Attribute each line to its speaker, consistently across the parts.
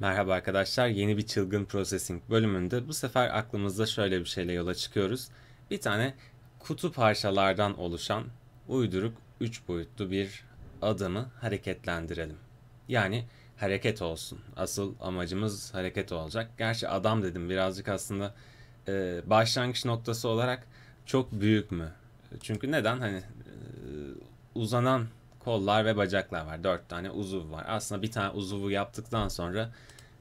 Speaker 1: Merhaba arkadaşlar, yeni bir çılgın processing bölümünde bu sefer aklımızda şöyle bir şeyle yola çıkıyoruz. Bir tane kutu parçalardan oluşan uyduruk 3 boyutlu bir adamı hareketlendirelim. Yani hareket olsun. Asıl amacımız hareket olacak. Gerçi adam dedim birazcık aslında e, başlangıç noktası olarak çok büyük mü? Çünkü neden? Hani e, uzanan kollar ve bacaklar var. Dört tane uzuv var. Aslında bir tane uzuvu yaptıktan sonra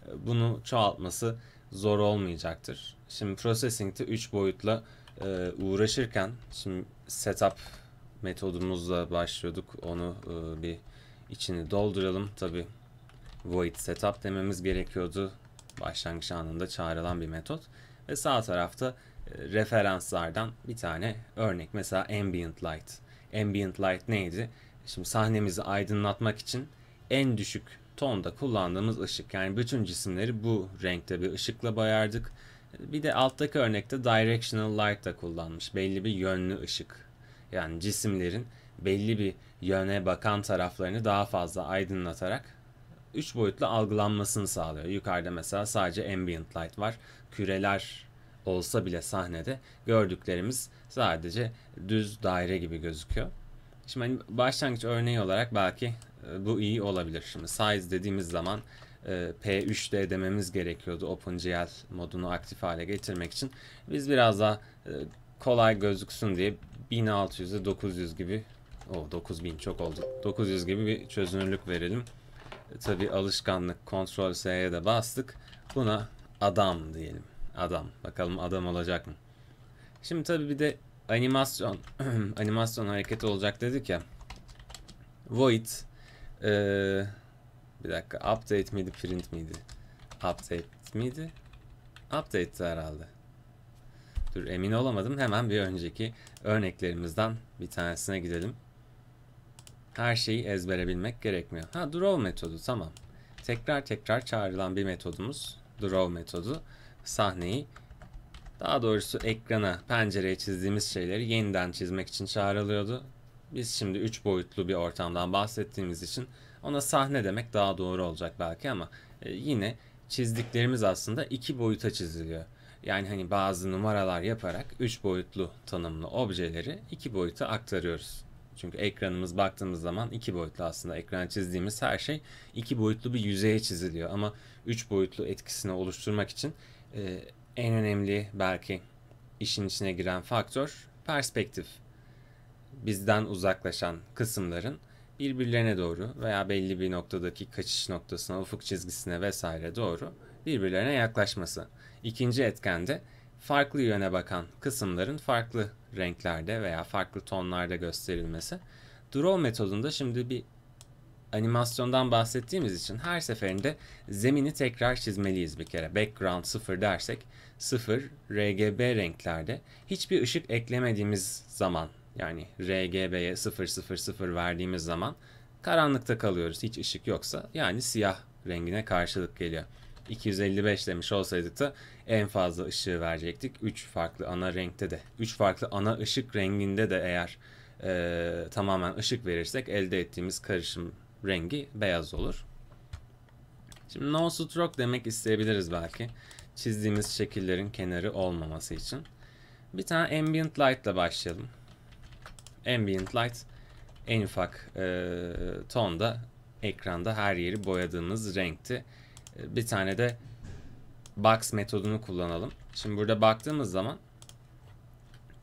Speaker 1: e, bunu çoğaltması zor olmayacaktır. Şimdi processing'te 3 boyutla e, uğraşırken şimdi setup metodumuzla başlıyorduk. Onu e, bir içini dolduralım. Tabi void setup dememiz gerekiyordu. Başlangıç anında çağrılan bir metot. Ve sağ tarafta e, referanslardan bir tane örnek. Mesela ambient light. Ambient light neydi? Şimdi sahnemizi aydınlatmak için en düşük tonda kullandığımız ışık. Yani bütün cisimleri bu renkte bir ışıkla bayardık. Bir de alttaki örnekte directional light da kullanmış. Belli bir yönlü ışık. Yani cisimlerin belli bir yöne bakan taraflarını daha fazla aydınlatarak üç boyutlu algılanmasını sağlıyor. Yukarıda mesela sadece ambient light var. Küreler olsa bile sahnede gördüklerimiz sadece düz daire gibi gözüküyor. Şimdi hani başlangıç örneği olarak belki e, bu iyi olabilir. Şimdi size dediğimiz zaman e, P3D dememiz gerekiyordu OpenGL modunu aktif hale getirmek için. Biz biraz daha e, kolay gözüksün diye 1600'e 900 gibi o 9000 çok oldu. 900 gibi bir çözünürlük verelim. Tabi alışkanlık Ctrl S'ye de bastık. Buna adam diyelim. Adam. Bakalım adam olacak mı? Şimdi tabi bir de animasyon animasyon hareketi olacak dedik ya. Void ee, bir dakika update miydi print miydi? Update miydi? Update'ti herhalde. Dur emin olamadım. Hemen bir önceki örneklerimizden bir tanesine gidelim. Her şeyi ezbere bilmek gerekmiyor. Ha draw metodu tamam. Tekrar tekrar çağrılan bir metodumuz. Draw metodu. Sahneyi daha doğrusu ekrana, pencereye çizdiğimiz şeyleri yeniden çizmek için çağrılıyordu. Biz şimdi 3 boyutlu bir ortamdan bahsettiğimiz için ona sahne demek daha doğru olacak belki ama e, yine çizdiklerimiz aslında 2 boyuta çiziliyor. Yani hani bazı numaralar yaparak 3 boyutlu tanımlı objeleri 2 boyuta aktarıyoruz. Çünkü ekranımız baktığımız zaman 2 boyutlu aslında ekran çizdiğimiz her şey 2 boyutlu bir yüzeye çiziliyor ama 3 boyutlu etkisini oluşturmak için e, en önemli belki işin içine giren faktör perspektif. Bizden uzaklaşan kısımların birbirlerine doğru veya belli bir noktadaki kaçış noktasına, ufuk çizgisine vesaire doğru birbirlerine yaklaşması. İkinci etken de farklı yöne bakan kısımların farklı renklerde veya farklı tonlarda gösterilmesi. Draw metodunda şimdi bir animasyondan bahsettiğimiz için her seferinde zemini tekrar çizmeliyiz bir kere. Background 0 dersek 0 RGB renklerde hiçbir ışık eklemediğimiz zaman yani RGB'ye 000 verdiğimiz zaman karanlıkta kalıyoruz. Hiç ışık yoksa yani siyah rengine karşılık geliyor. 255 demiş olsaydık da en fazla ışığı verecektik. 3 farklı ana renkte de 3 farklı ana ışık renginde de eğer e, tamamen ışık verirsek elde ettiğimiz karışım rengi beyaz olur. Şimdi no stroke demek isteyebiliriz belki. Çizdiğimiz şekillerin kenarı olmaması için. Bir tane ambient light ile başlayalım. Ambient light en ufak e, tonda ekranda her yeri boyadığımız renkti. E, bir tane de box metodunu kullanalım. Şimdi burada baktığımız zaman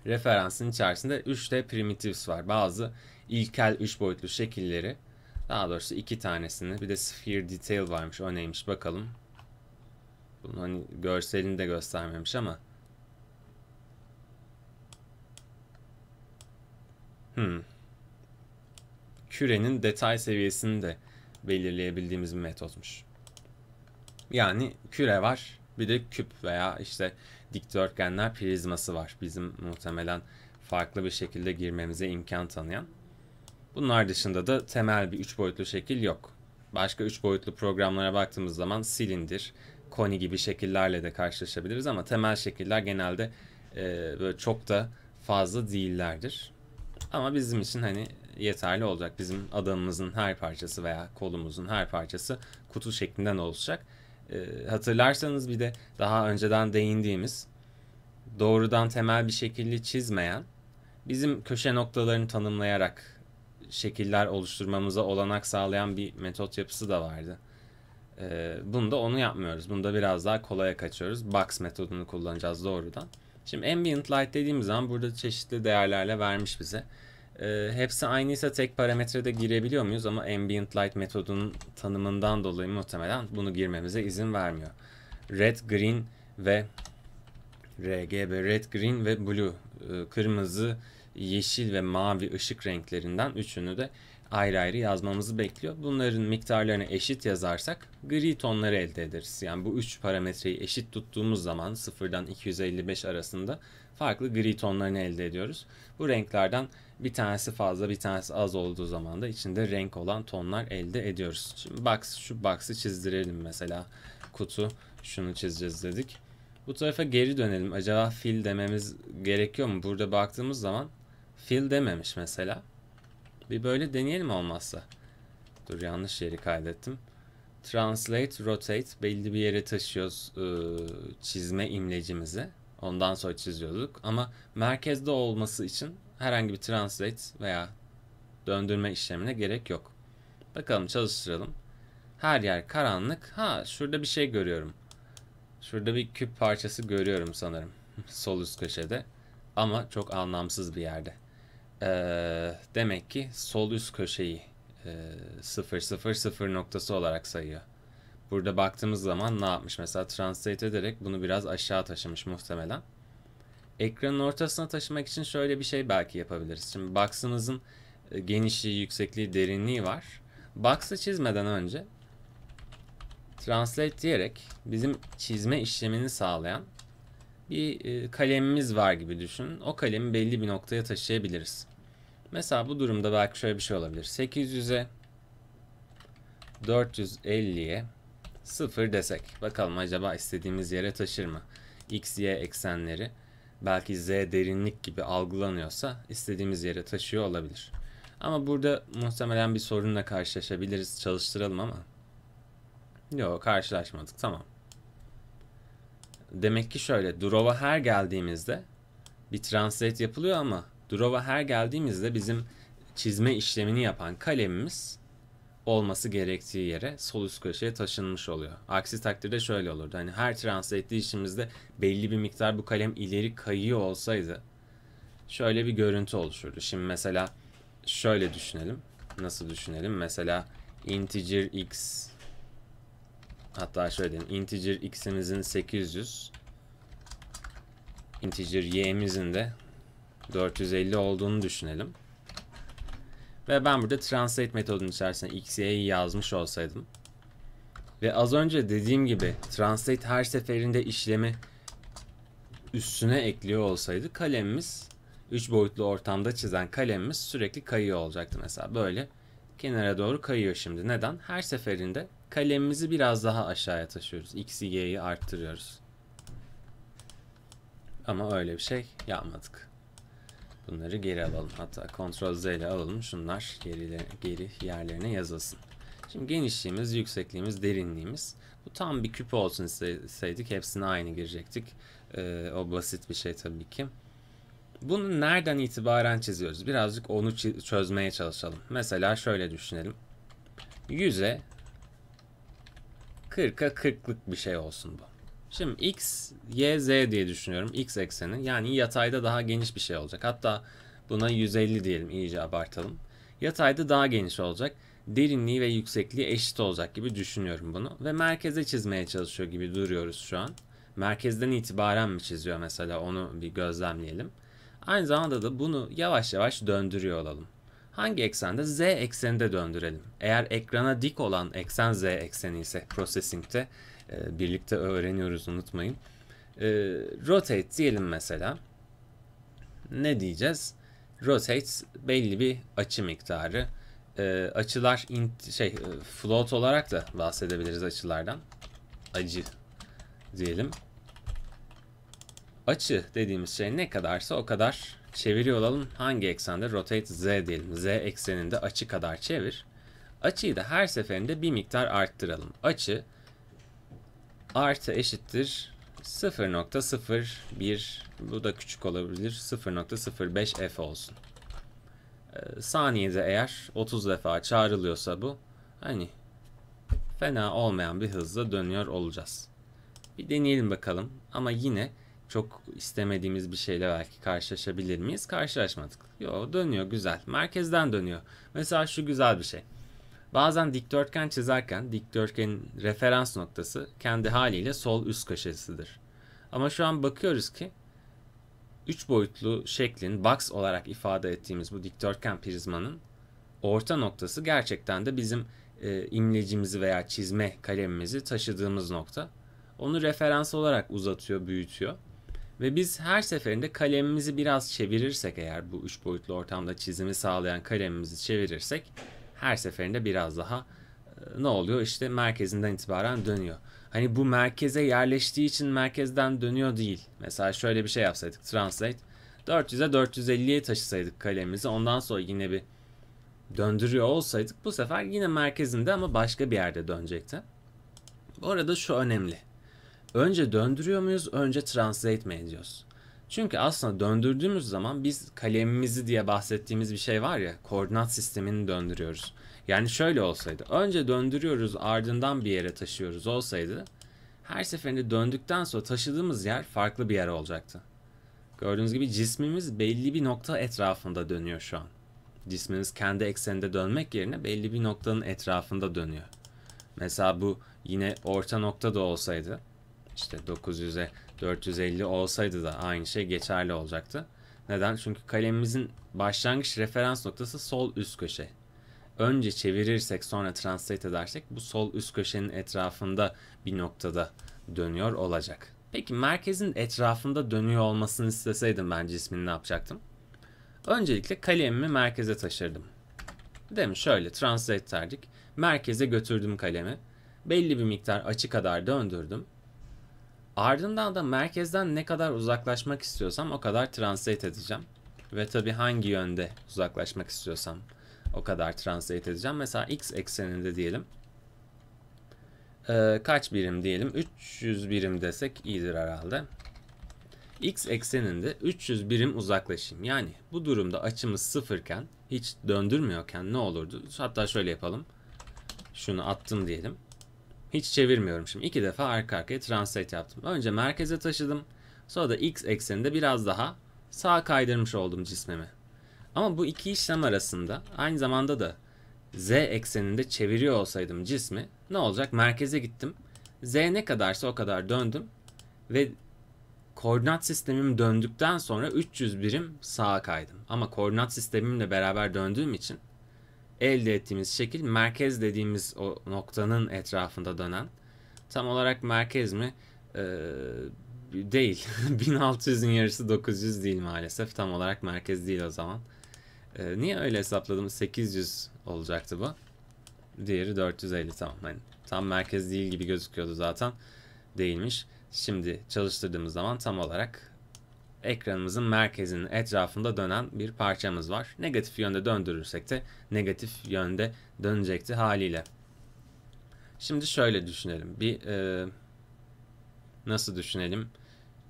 Speaker 1: referansın içerisinde 3D primitives var. Bazı ilkel 3 boyutlu şekilleri daha doğrusu iki tanesini bir de sphere detail varmış o neymiş bakalım. Bunu hani görselini de göstermemiş ama. Hmm. Kürenin detay seviyesini de belirleyebildiğimiz bir metotmuş. Yani küre var bir de küp veya işte dikdörtgenler prizması var. Bizim muhtemelen farklı bir şekilde girmemize imkan tanıyan. Bunlar dışında da temel bir 3 boyutlu şekil yok. Başka 3 boyutlu programlara baktığımız zaman silindir, koni gibi şekillerle de karşılaşabiliriz ama temel şekiller genelde e, böyle çok da fazla değillerdir. Ama bizim için hani yeterli olacak. Bizim adamımızın her parçası veya kolumuzun her parçası kutu şeklinden oluşacak. E, hatırlarsanız bir de daha önceden değindiğimiz doğrudan temel bir şekilli çizmeyen bizim köşe noktalarını tanımlayarak şekiller oluşturmamıza olanak sağlayan bir metot yapısı da vardı. Ee, bunda onu yapmıyoruz. Bunda biraz daha kolaya kaçıyoruz. Box metodunu kullanacağız doğrudan. Şimdi ambient light dediğimiz zaman burada çeşitli değerlerle vermiş bize. Ee, hepsi aynıysa tek parametrede girebiliyor muyuz? Ama ambient light metodunun tanımından dolayı muhtemelen bunu girmemize izin vermiyor. Red, green ve RGB, red, green ve blue, e, kırmızı, yeşil ve mavi ışık renklerinden üçünü de ayrı ayrı yazmamızı bekliyor. Bunların miktarlarını eşit yazarsak gri tonları elde ederiz. Yani bu üç parametreyi eşit tuttuğumuz zaman 0'dan 255 arasında farklı gri tonlarını elde ediyoruz. Bu renklerden bir tanesi fazla bir tanesi az olduğu zaman da içinde renk olan tonlar elde ediyoruz. Şimdi box, şu box'ı çizdirelim mesela. Kutu şunu çizeceğiz dedik. Bu tarafa geri dönelim. Acaba fill dememiz gerekiyor mu? Burada baktığımız zaman fill dememiş mesela. Bir böyle deneyelim olmazsa. Dur yanlış yeri kaydettim. Translate, rotate belli bir yere taşıyoruz ıı, çizme imlecimizi. Ondan sonra çiziyorduk. Ama merkezde olması için herhangi bir translate veya döndürme işlemine gerek yok. Bakalım çalıştıralım. Her yer karanlık. Ha şurada bir şey görüyorum. Şurada bir küp parçası görüyorum sanırım. Sol üst köşede. Ama çok anlamsız bir yerde. Ee, demek ki sol üst köşeyi e, 0 0 0 noktası olarak sayıyor. Burada baktığımız zaman ne yapmış? Mesela translate ederek bunu biraz aşağı taşımış muhtemelen. Ekranın ortasına taşımak için şöyle bir şey belki yapabiliriz. Şimdi box'ımızın e, genişliği, yüksekliği, derinliği var. Box'ı çizmeden önce translate diyerek bizim çizme işlemini sağlayan bir e, kalemimiz var gibi düşünün. O kalemi belli bir noktaya taşıyabiliriz. Mesela bu durumda belki şöyle bir şey olabilir. 800'e 450'ye 0 desek. Bakalım acaba istediğimiz yere taşır mı? X, Y eksenleri belki Z derinlik gibi algılanıyorsa istediğimiz yere taşıyor olabilir. Ama burada muhtemelen bir sorunla karşılaşabiliriz. Çalıştıralım ama. Yok karşılaşmadık. Tamam. Demek ki şöyle. Draw'a her geldiğimizde bir translate yapılıyor ama Draw'a her geldiğimizde bizim çizme işlemini yapan kalemimiz olması gerektiği yere sol üst köşeye taşınmış oluyor. Aksi takdirde şöyle olurdu. Hani her translate işimizde belli bir miktar bu kalem ileri kayıyor olsaydı şöyle bir görüntü oluşurdu. Şimdi mesela şöyle düşünelim. Nasıl düşünelim? Mesela integer x hatta şöyle diyelim. Integer x'imizin 800 integer y'imizin de 450 olduğunu düşünelim. Ve ben burada translate metodunun içerisine x, y'yi yazmış olsaydım ve az önce dediğim gibi translate her seferinde işlemi üstüne ekliyor olsaydı kalemimiz 3 boyutlu ortamda çizen kalemimiz sürekli kayıyor olacaktı mesela böyle kenara doğru kayıyor şimdi. Neden? Her seferinde kalemimizi biraz daha aşağıya taşıyoruz. X'i Y'yi arttırıyoruz. Ama öyle bir şey yapmadık. Bunları geri alalım. Hatta Ctrl Z ile alalım. Şunlar geri, geri yerlerine yazılsın. Şimdi genişliğimiz, yüksekliğimiz, derinliğimiz. Bu tam bir küp olsun isteseydik hepsine aynı girecektik. Ee, o basit bir şey tabii ki. Bunu nereden itibaren çiziyoruz? Birazcık onu çözmeye çalışalım. Mesela şöyle düşünelim. 100'e 40'a 40'lık bir şey olsun bu. Şimdi x, y, z diye düşünüyorum. X ekseni. Yani yatayda daha geniş bir şey olacak. Hatta buna 150 diyelim iyice abartalım. Yatayda daha geniş olacak. Derinliği ve yüksekliği eşit olacak gibi düşünüyorum bunu. Ve merkeze çizmeye çalışıyor gibi duruyoruz şu an. Merkezden itibaren mi çiziyor mesela onu bir gözlemleyelim. Aynı zamanda da bunu yavaş yavaş döndürüyor olalım. Hangi eksende? Z ekseninde döndürelim. Eğer ekrana dik olan eksen Z ekseni ise processing'te e, birlikte öğreniyoruz unutmayın. E, rotate diyelim mesela. Ne diyeceğiz? Rotate belli bir açı miktarı. E, açılar in, şey e, float olarak da bahsedebiliriz açılardan. Acı diyelim. Açı dediğimiz şey ne kadarsa o kadar çeviriyor olalım. Hangi eksende? Rotate Z diyelim. Z ekseninde açı kadar çevir. Açıyı da her seferinde bir miktar arttıralım. Açı artı eşittir 0.01 bu da küçük olabilir 0.05 f olsun. Ee, saniyede eğer 30 defa çağrılıyorsa bu hani fena olmayan bir hızla dönüyor olacağız. Bir deneyelim bakalım ama yine çok istemediğimiz bir şeyle belki karşılaşabilir miyiz? Karşılaşmadık. Yo dönüyor güzel. Merkezden dönüyor. Mesela şu güzel bir şey. Bazen dikdörtgen çizerken dikdörtgenin referans noktası kendi haliyle sol üst köşesidir. Ama şu an bakıyoruz ki 3 boyutlu şeklin box olarak ifade ettiğimiz bu dikdörtgen prizmanın orta noktası gerçekten de bizim e, imlecimizi veya çizme kalemimizi taşıdığımız nokta. Onu referans olarak uzatıyor, büyütüyor. Ve biz her seferinde kalemimizi biraz çevirirsek eğer bu üç boyutlu ortamda çizimi sağlayan kalemimizi çevirirsek her seferinde biraz daha e, ne oluyor? İşte merkezinden itibaren dönüyor. Hani bu merkeze yerleştiği için merkezden dönüyor değil. Mesela şöyle bir şey yapsaydık. Translate 400'e 450'ye taşısaydık kalemimizi. Ondan sonra yine bir döndürüyor olsaydık bu sefer yine merkezinde ama başka bir yerde dönecekti. Bu arada şu önemli. Önce döndürüyor muyuz, önce translate mi ediyoruz? Çünkü aslında döndürdüğümüz zaman biz kalemimizi diye bahsettiğimiz bir şey var ya, koordinat sistemini döndürüyoruz. Yani şöyle olsaydı, önce döndürüyoruz ardından bir yere taşıyoruz olsaydı, her seferinde döndükten sonra taşıdığımız yer farklı bir yer olacaktı. Gördüğünüz gibi cismimiz belli bir nokta etrafında dönüyor şu an. Cisminiz kendi ekseninde dönmek yerine belli bir noktanın etrafında dönüyor. Mesela bu yine orta nokta da olsaydı işte 900'e 450 olsaydı da aynı şey geçerli olacaktı. Neden? Çünkü kalemimizin başlangıç referans noktası sol üst köşe. Önce çevirirsek sonra translate edersek bu sol üst köşenin etrafında bir noktada dönüyor olacak. Peki merkezin etrafında dönüyor olmasını isteseydim ben cismin ne yapacaktım? Öncelikle kalemimi merkeze taşırdım. Değil mi? Şöyle translate derdik. Merkeze götürdüm kalemi. Belli bir miktar açı kadar döndürdüm. Ardından da merkezden ne kadar uzaklaşmak istiyorsam o kadar translate edeceğim. Ve tabi hangi yönde uzaklaşmak istiyorsam o kadar translate edeceğim. Mesela x ekseninde diyelim. Ee, kaç birim diyelim? 300 birim desek iyidir herhalde. X ekseninde 300 birim uzaklaşayım. Yani bu durumda açımız sıfırken hiç döndürmüyorken ne olurdu? Hatta şöyle yapalım. Şunu attım diyelim. Hiç çevirmiyorum şimdi. iki defa arka arkaya translate yaptım. Önce merkeze taşıdım. Sonra da x ekseninde biraz daha sağa kaydırmış oldum cismimi. Ama bu iki işlem arasında aynı zamanda da z ekseninde çeviriyor olsaydım cismi ne olacak? Merkeze gittim. z ne kadarsa o kadar döndüm ve koordinat sistemim döndükten sonra 300 birim sağa kaydım. Ama koordinat sistemimle beraber döndüğüm için elde ettiğimiz şekil merkez dediğimiz o noktanın etrafında dönen. Tam olarak merkez mi? Ee, değil. 1600'ün yarısı 900 değil maalesef. Tam olarak merkez değil o zaman. Ee, niye öyle hesapladım? 800 olacaktı bu. Diğeri 450 tamam. Yani tam merkez değil gibi gözüküyordu zaten. Değilmiş. Şimdi çalıştırdığımız zaman tam olarak ekranımızın merkezinin etrafında dönen bir parçamız var. Negatif yönde döndürürsek de negatif yönde dönecekti haliyle. Şimdi şöyle düşünelim. Bir e, nasıl düşünelim?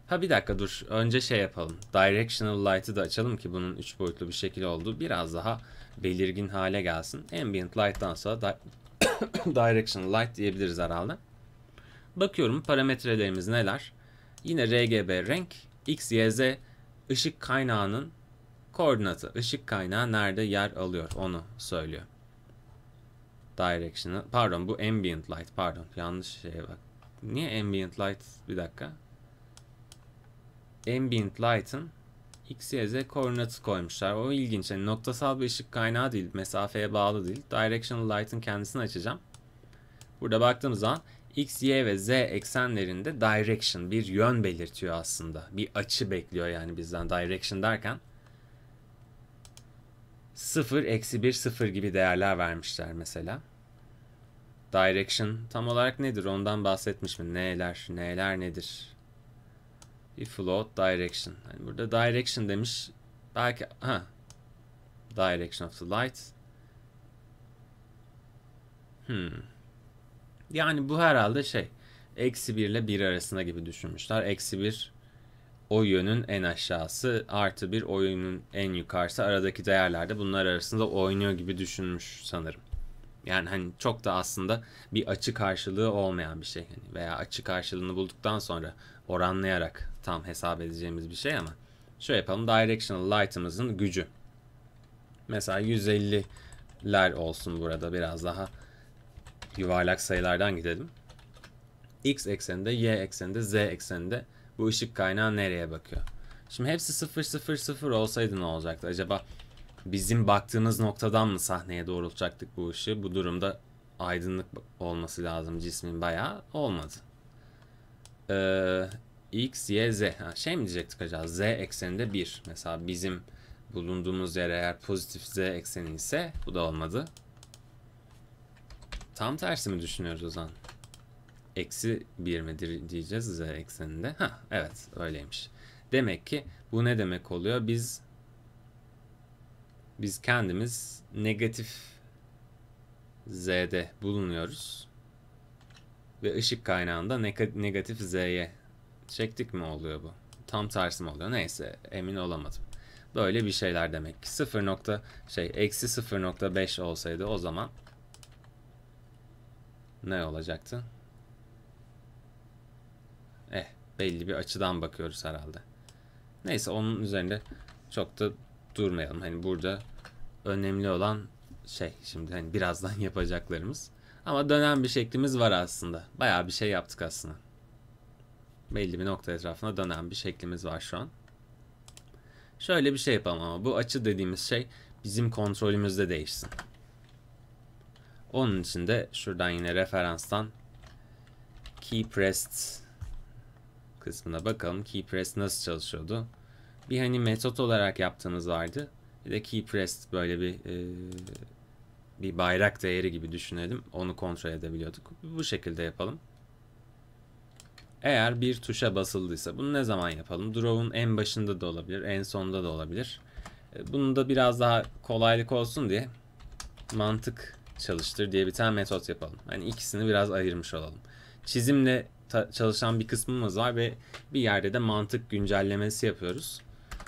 Speaker 1: Ha bir dakika dur. Önce şey yapalım. Directional Light'ı da açalım ki bunun 3 boyutlu bir şekil olduğu biraz daha belirgin hale gelsin. Ambient Light'tan sonra di Directional Light diyebiliriz herhalde. Bakıyorum parametrelerimiz neler? Yine RGB renk X, Y, Z ışık kaynağının koordinatı. Işık kaynağı nerede yer alıyor onu söylüyor. Direction'ı. Pardon bu ambient light. Pardon yanlış şeye bak. Niye ambient light? Bir dakika. Ambient light'ın X, Y, Z koordinatı koymuşlar. O ilginç. Yani noktasal bir ışık kaynağı değil. Mesafeye bağlı değil. Directional light'ın kendisini açacağım. Burada baktığımız zaman X, Y ve Z eksenlerinde direction bir yön belirtiyor aslında. Bir açı bekliyor yani bizden direction derken. 0, eksi 1, 0 gibi değerler vermişler mesela. Direction tam olarak nedir ondan bahsetmiş mi? Neler, neler nedir? Bir float direction. Yani burada direction demiş. Belki ha direction of the light. Hmm. Yani bu herhalde şey eksi 1 ile 1 arasında gibi düşünmüşler. Eksi 1 o yönün en aşağısı artı 1 o yönün en yukarısı aradaki değerler de bunlar arasında oynuyor gibi düşünmüş sanırım. Yani hani çok da aslında bir açı karşılığı olmayan bir şey. Yani veya açı karşılığını bulduktan sonra oranlayarak tam hesap edeceğimiz bir şey ama şöyle yapalım. Directional light'ımızın gücü. Mesela 150'ler olsun burada biraz daha yuvarlak sayılardan gidelim. X ekseninde, Y ekseninde, Z ekseninde bu ışık kaynağı nereye bakıyor? Şimdi hepsi 0 0 0 olsaydı ne olacaktı? Acaba bizim baktığımız noktadan mı sahneye doğrultacaktık bu ışığı? Bu durumda aydınlık olması lazım cismin bayağı olmadı. Ee, X, Y, Z. Ha, şey mi diyecektik acaba? Z ekseninde 1. Mesela bizim bulunduğumuz yer eğer pozitif Z ekseni ise bu da olmadı. Tam tersi mi düşünüyoruz o zaman? Eksi 1 midir diyeceğiz Z ekseninde. Ha evet öyleymiş. Demek ki bu ne demek oluyor? Biz biz kendimiz negatif Z'de bulunuyoruz. Ve ışık kaynağında negatif Z'ye çektik mi oluyor bu? Tam tersi mi oluyor? Neyse emin olamadım. Böyle bir şeyler demek ki. 0 nokta şey eksi 0.5 olsaydı o zaman ne olacaktı? Eh belli bir açıdan bakıyoruz herhalde. Neyse onun üzerinde çok da durmayalım. Hani burada önemli olan şey şimdi hani birazdan yapacaklarımız. Ama dönen bir şeklimiz var aslında. Bayağı bir şey yaptık aslında. Belli bir nokta etrafına dönen bir şeklimiz var şu an. Şöyle bir şey yapalım ama bu açı dediğimiz şey bizim kontrolümüzde değişsin. Onun için de şuradan yine referanstan key pressed kısmına bakalım. Key press nasıl çalışıyordu? Bir hani metot olarak yaptığımız vardı. Bir de key pressed böyle bir e, bir bayrak değeri gibi düşünelim. Onu kontrol edebiliyorduk. Bu şekilde yapalım. Eğer bir tuşa basıldıysa bunu ne zaman yapalım? Draw'un en başında da olabilir, en sonunda da olabilir. E, bunu da biraz daha kolaylık olsun diye mantık çalıştır diye bir tane metot yapalım. Hani ikisini biraz ayırmış olalım. Çizimle çalışan bir kısmımız var ve bir yerde de mantık güncellemesi yapıyoruz.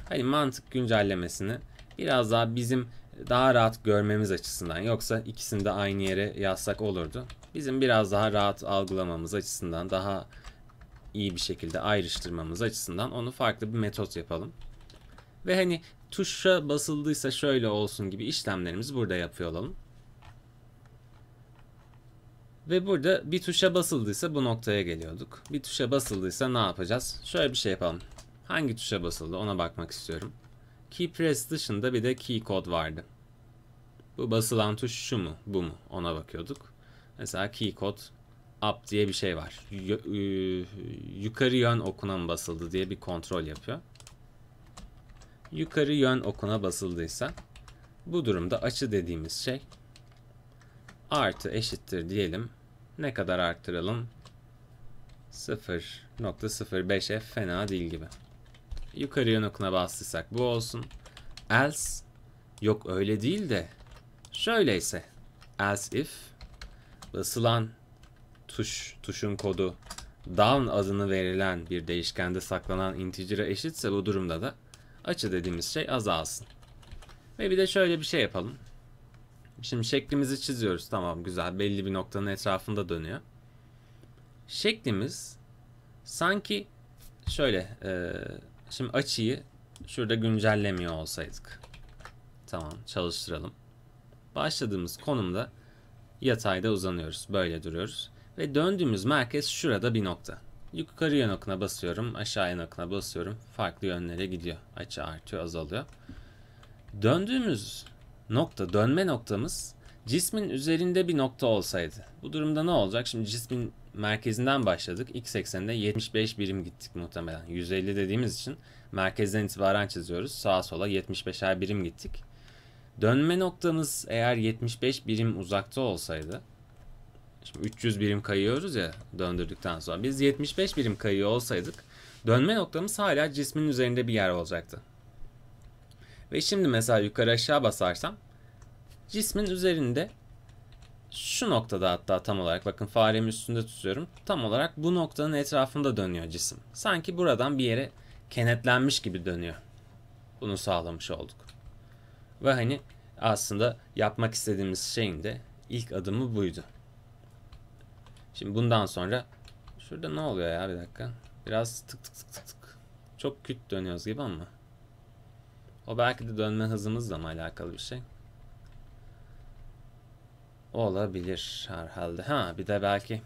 Speaker 1: Hani mantık güncellemesini biraz daha bizim daha rahat görmemiz açısından yoksa ikisini de aynı yere yazsak olurdu. Bizim biraz daha rahat algılamamız açısından daha iyi bir şekilde ayrıştırmamız açısından onu farklı bir metot yapalım. Ve hani tuşa basıldıysa şöyle olsun gibi işlemlerimizi burada yapıyor olalım. Ve burada bir tuşa basıldıysa bu noktaya geliyorduk. Bir tuşa basıldıysa ne yapacağız? Şöyle bir şey yapalım. Hangi tuşa basıldı ona bakmak istiyorum. Key press dışında bir de key code vardı. Bu basılan tuş şu mu bu mu ona bakıyorduk. Mesela key code up diye bir şey var. Y yukarı yön okuna mı basıldı diye bir kontrol yapıyor. Yukarı yön okuna basıldıysa bu durumda açı dediğimiz şey artı eşittir diyelim. Ne kadar arttıralım? 0.05f fena değil gibi. Yukarı yön okuna bastıysak bu olsun. Else yok öyle değil de şöyleyse else if basılan tuş tuşun kodu down adını verilen bir değişkende saklanan integer'a eşitse bu durumda da açı dediğimiz şey azalsın. Ve bir de şöyle bir şey yapalım. Şimdi şeklimizi çiziyoruz. Tamam güzel belli bir noktanın etrafında dönüyor. Şeklimiz sanki şöyle e, şimdi açıyı şurada güncellemiyor olsaydık. Tamam çalıştıralım. Başladığımız konumda yatayda uzanıyoruz. Böyle duruyoruz. Ve döndüğümüz merkez şurada bir nokta. Yukarı yön okuna basıyorum. Aşağı yön okuna basıyorum. Farklı yönlere gidiyor. Açı artıyor azalıyor. Döndüğümüz nokta dönme noktamız cismin üzerinde bir nokta olsaydı. Bu durumda ne olacak? Şimdi cismin merkezinden başladık. X ekseninde 75 birim gittik muhtemelen. 150 dediğimiz için merkezden itibaren çiziyoruz. Sağa sola 75'er birim gittik. Dönme noktamız eğer 75 birim uzakta olsaydı Şimdi 300 birim kayıyoruz ya döndürdükten sonra. Biz 75 birim kayıyor olsaydık dönme noktamız hala cismin üzerinde bir yer olacaktı. Ve şimdi mesela yukarı aşağı basarsam cismin üzerinde şu noktada hatta tam olarak bakın faremi üstünde tutuyorum. Tam olarak bu noktanın etrafında dönüyor cisim. Sanki buradan bir yere kenetlenmiş gibi dönüyor. Bunu sağlamış olduk. Ve hani aslında yapmak istediğimiz şeyin de ilk adımı buydu. Şimdi bundan sonra şurada ne oluyor ya bir dakika. Biraz tık tık tık tık tık. Çok küt dönüyoruz gibi ama. O belki de dönme hızımızla mı alakalı bir şey. Olabilir herhalde. Ha bir de belki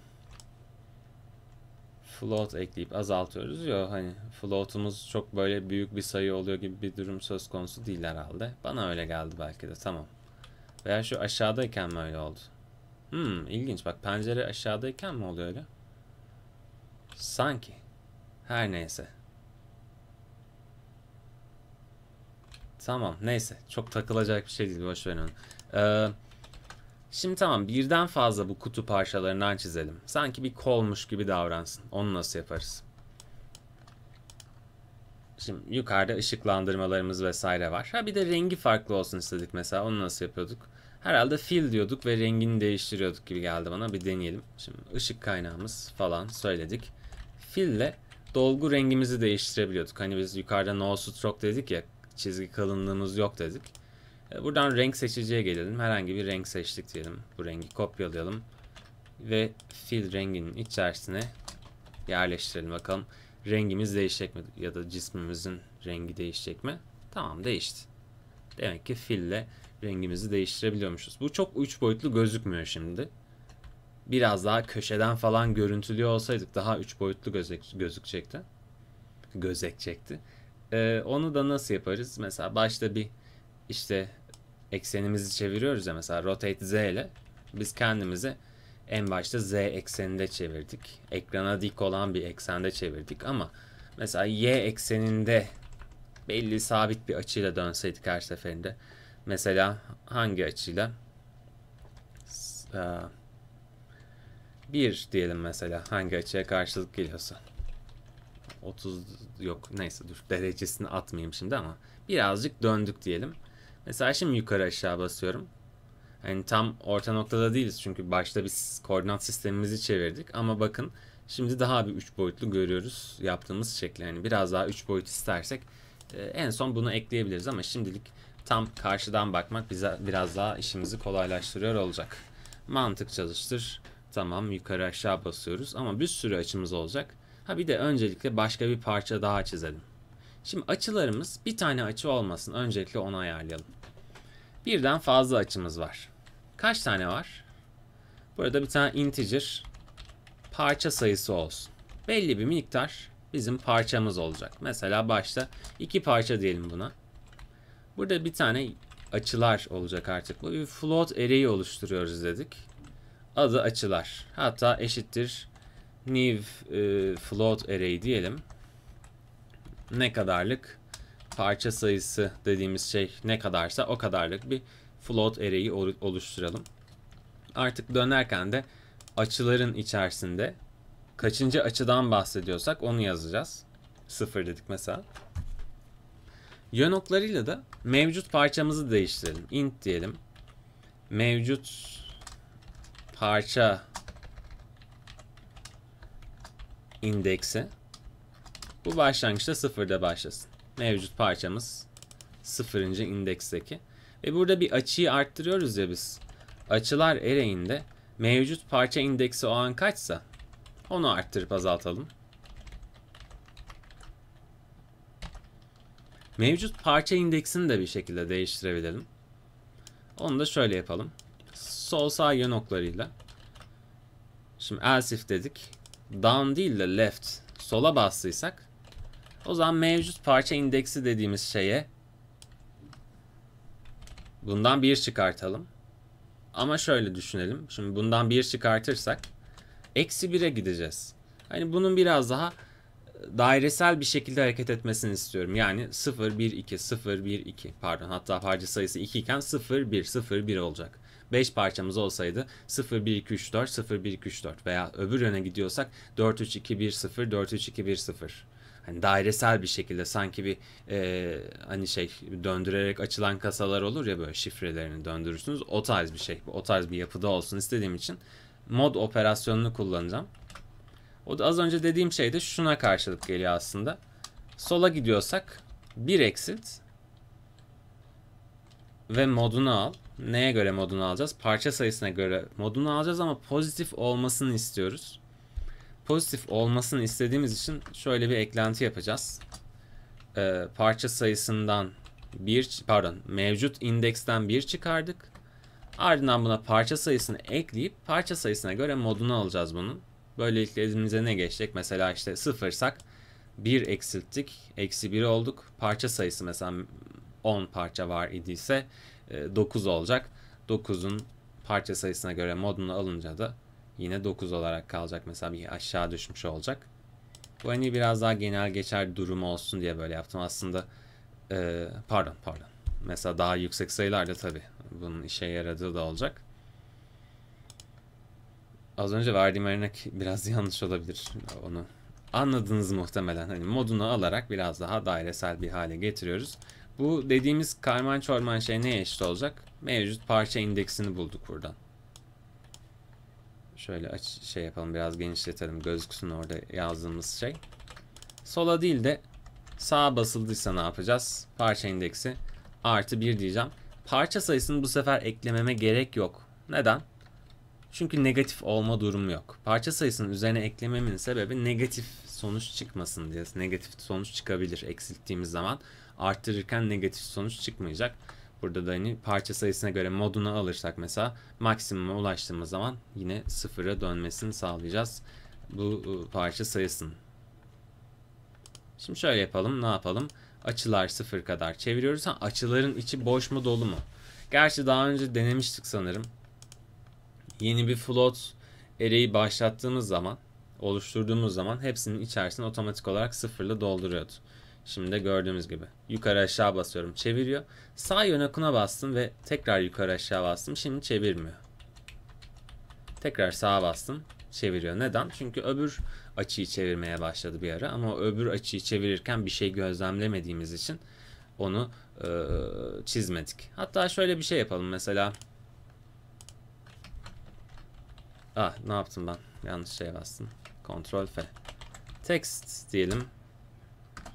Speaker 1: float ekleyip azaltıyoruz. Yok hani float'umuz çok böyle büyük bir sayı oluyor gibi bir durum söz konusu değil herhalde. Bana öyle geldi belki de tamam. Veya şu aşağıdayken mi öyle oldu? Hmm ilginç bak pencere aşağıdayken mi oluyor öyle? Sanki. Her neyse. Tamam neyse çok takılacak bir şey değil boş verin onu. Ee, Şimdi tamam birden fazla bu kutu parçalarından çizelim. Sanki bir kolmuş gibi davransın. Onu nasıl yaparız? Şimdi yukarıda ışıklandırmalarımız vesaire var. Ha bir de rengi farklı olsun istedik mesela. Onu nasıl yapıyorduk? Herhalde fill diyorduk ve rengini değiştiriyorduk gibi geldi bana. Bir deneyelim. Şimdi ışık kaynağımız falan söyledik. Fill ile dolgu rengimizi değiştirebiliyorduk. Hani biz yukarıda no stroke dedik ya çizgi kalınlığımız yok dedik. E, buradan renk seçiciye gelelim. Herhangi bir renk seçtik diyelim. Bu rengi kopyalayalım. Ve fill renginin içerisine yerleştirelim. Bakalım rengimiz değişecek mi? Ya da cismimizin rengi değişecek mi? Tamam değişti. Demek ki fill ile rengimizi değiştirebiliyormuşuz. Bu çok üç boyutlu gözükmüyor şimdi. Biraz daha köşeden falan görüntülüyor olsaydık daha üç boyutlu gözük gözükecekti. Gözekecekti. Ee, onu da nasıl yaparız? Mesela başta bir işte eksenimizi çeviriyoruz ya mesela rotate z ile biz kendimizi en başta z ekseninde çevirdik. Ekrana dik olan bir eksende çevirdik ama mesela y ekseninde belli sabit bir açıyla dönseydik her seferinde. Mesela hangi açıyla? Bir diyelim mesela hangi açıya karşılık geliyorsa. 30 yok neyse dur derecesini atmayayım şimdi ama birazcık döndük diyelim. Mesela şimdi yukarı aşağı basıyorum. Hani tam orta noktada değiliz çünkü başta biz koordinat sistemimizi çevirdik ama bakın şimdi daha bir üç boyutlu görüyoruz yaptığımız şekli. Yani biraz daha üç boyut istersek e, en son bunu ekleyebiliriz ama şimdilik tam karşıdan bakmak bize biraz daha işimizi kolaylaştırıyor olacak. Mantık çalıştır. Tamam yukarı aşağı basıyoruz ama bir sürü açımız olacak. Ha bir de öncelikle başka bir parça daha çizelim. Şimdi açılarımız bir tane açı olmasın. Öncelikle onu ayarlayalım. Birden fazla açımız var. Kaç tane var? Burada bir tane integer parça sayısı olsun. Belli bir miktar bizim parçamız olacak. Mesela başta iki parça diyelim buna. Burada bir tane açılar olacak artık. Bu bir float array oluşturuyoruz dedik. Adı açılar. Hatta eşittir new e, float array diyelim ne kadarlık parça sayısı dediğimiz şey ne kadarsa o kadarlık bir float array'i oluşturalım. Artık dönerken de açıların içerisinde kaçıncı açıdan bahsediyorsak onu yazacağız. Sıfır dedik mesela. Yön oklarıyla da mevcut parçamızı değiştirelim. int diyelim. Mevcut parça indeksi bu başlangıçta sıfırda başlasın. Mevcut parçamız sıfırıncı indeksteki. Ve burada bir açıyı arttırıyoruz ya biz. Açılar array'inde mevcut parça indeksi o an kaçsa onu arttırıp azaltalım. Mevcut parça indeksini de bir şekilde değiştirebilelim. Onu da şöyle yapalım. Sol sağ yön oklarıyla. Şimdi else if dedik. Down değil de left sola bastıysak o zaman mevcut parça indeksi dediğimiz şeye bundan bir çıkartalım. Ama şöyle düşünelim. Şimdi bundan bir çıkartırsak eksi 1'e gideceğiz. Hani bunun biraz daha dairesel bir şekilde hareket etmesini istiyorum. Yani 0, 1, 2, 0, 1, 2 pardon hatta parça sayısı 2 iken 0, 1, 0, 1 olacak. 5 parçamız olsaydı 0, 1, 2, 3, 4, 0, 1, 2, 3, 4 veya öbür yöne gidiyorsak 4, 3, 2, 1, 0, 4, 3, 2, 1, 0. hani dairesel bir şekilde sanki bir e, hani şey döndürerek açılan kasalar olur ya böyle şifrelerini döndürürsünüz. O tarz bir şey. O tarz bir yapıda olsun istediğim için mod operasyonunu kullanacağım. O da az önce dediğim şey de şuna karşılık geliyor aslında. Sola gidiyorsak bir eksilt ve modunu al. Neye göre modunu alacağız? Parça sayısına göre modunu alacağız ama pozitif olmasını istiyoruz. Pozitif olmasını istediğimiz için şöyle bir eklenti yapacağız. Ee, parça sayısından bir pardon mevcut indeksten bir çıkardık. Ardından buna parça sayısını ekleyip parça sayısına göre modunu alacağız bunun. Böylelikle elimize ne geçecek? Mesela işte sıfırsak 1 eksilttik. Eksi 1 olduk. Parça sayısı mesela 10 parça var idiyse 9 e, olacak. 9'un parça sayısına göre modunu alınca da yine 9 olarak kalacak. Mesela bir aşağı düşmüş olacak. Bu hani biraz daha genel geçer durum olsun diye böyle yaptım. Aslında e, pardon pardon. Mesela daha yüksek sayılarda tabi bunun işe yaradığı da olacak. Az önce verdiğim örnek biraz yanlış olabilir. Onu anladınız muhtemelen. Hani modunu alarak biraz daha dairesel bir hale getiriyoruz. Bu dediğimiz karman çorman şey neye eşit olacak? Mevcut parça indeksini bulduk buradan. Şöyle aç şey yapalım biraz genişletelim gözüksün orada yazdığımız şey. Sola değil de sağa basıldıysa ne yapacağız? Parça indeksi artı 1 diyeceğim. Parça sayısını bu sefer eklememe gerek yok. Neden? Çünkü negatif olma durumu yok. Parça sayısının üzerine eklememin sebebi negatif sonuç çıkmasın diye. Negatif sonuç çıkabilir eksilttiğimiz zaman. Arttırırken negatif sonuç çıkmayacak. Burada da hani parça sayısına göre modunu alırsak mesela maksimuma ulaştığımız zaman yine sıfıra dönmesini sağlayacağız. Bu ıı, parça sayısının. Şimdi şöyle yapalım. Ne yapalım? Açılar sıfır kadar çeviriyoruz. Ha, açıların içi boş mu dolu mu? Gerçi daha önce denemiştik sanırım yeni bir float array'i başlattığımız zaman oluşturduğumuz zaman hepsinin içerisini otomatik olarak sıfırla dolduruyordu. Şimdi gördüğümüz gibi yukarı aşağı basıyorum çeviriyor. Sağ yön akına bastım ve tekrar yukarı aşağı bastım. Şimdi çevirmiyor. Tekrar sağa bastım çeviriyor. Neden? Çünkü öbür açıyı çevirmeye başladı bir ara ama öbür açıyı çevirirken bir şey gözlemlemediğimiz için onu e, çizmedik. Hatta şöyle bir şey yapalım mesela Ah ne yaptım ben? Yanlış şeye bastım. Ctrl F. Text diyelim.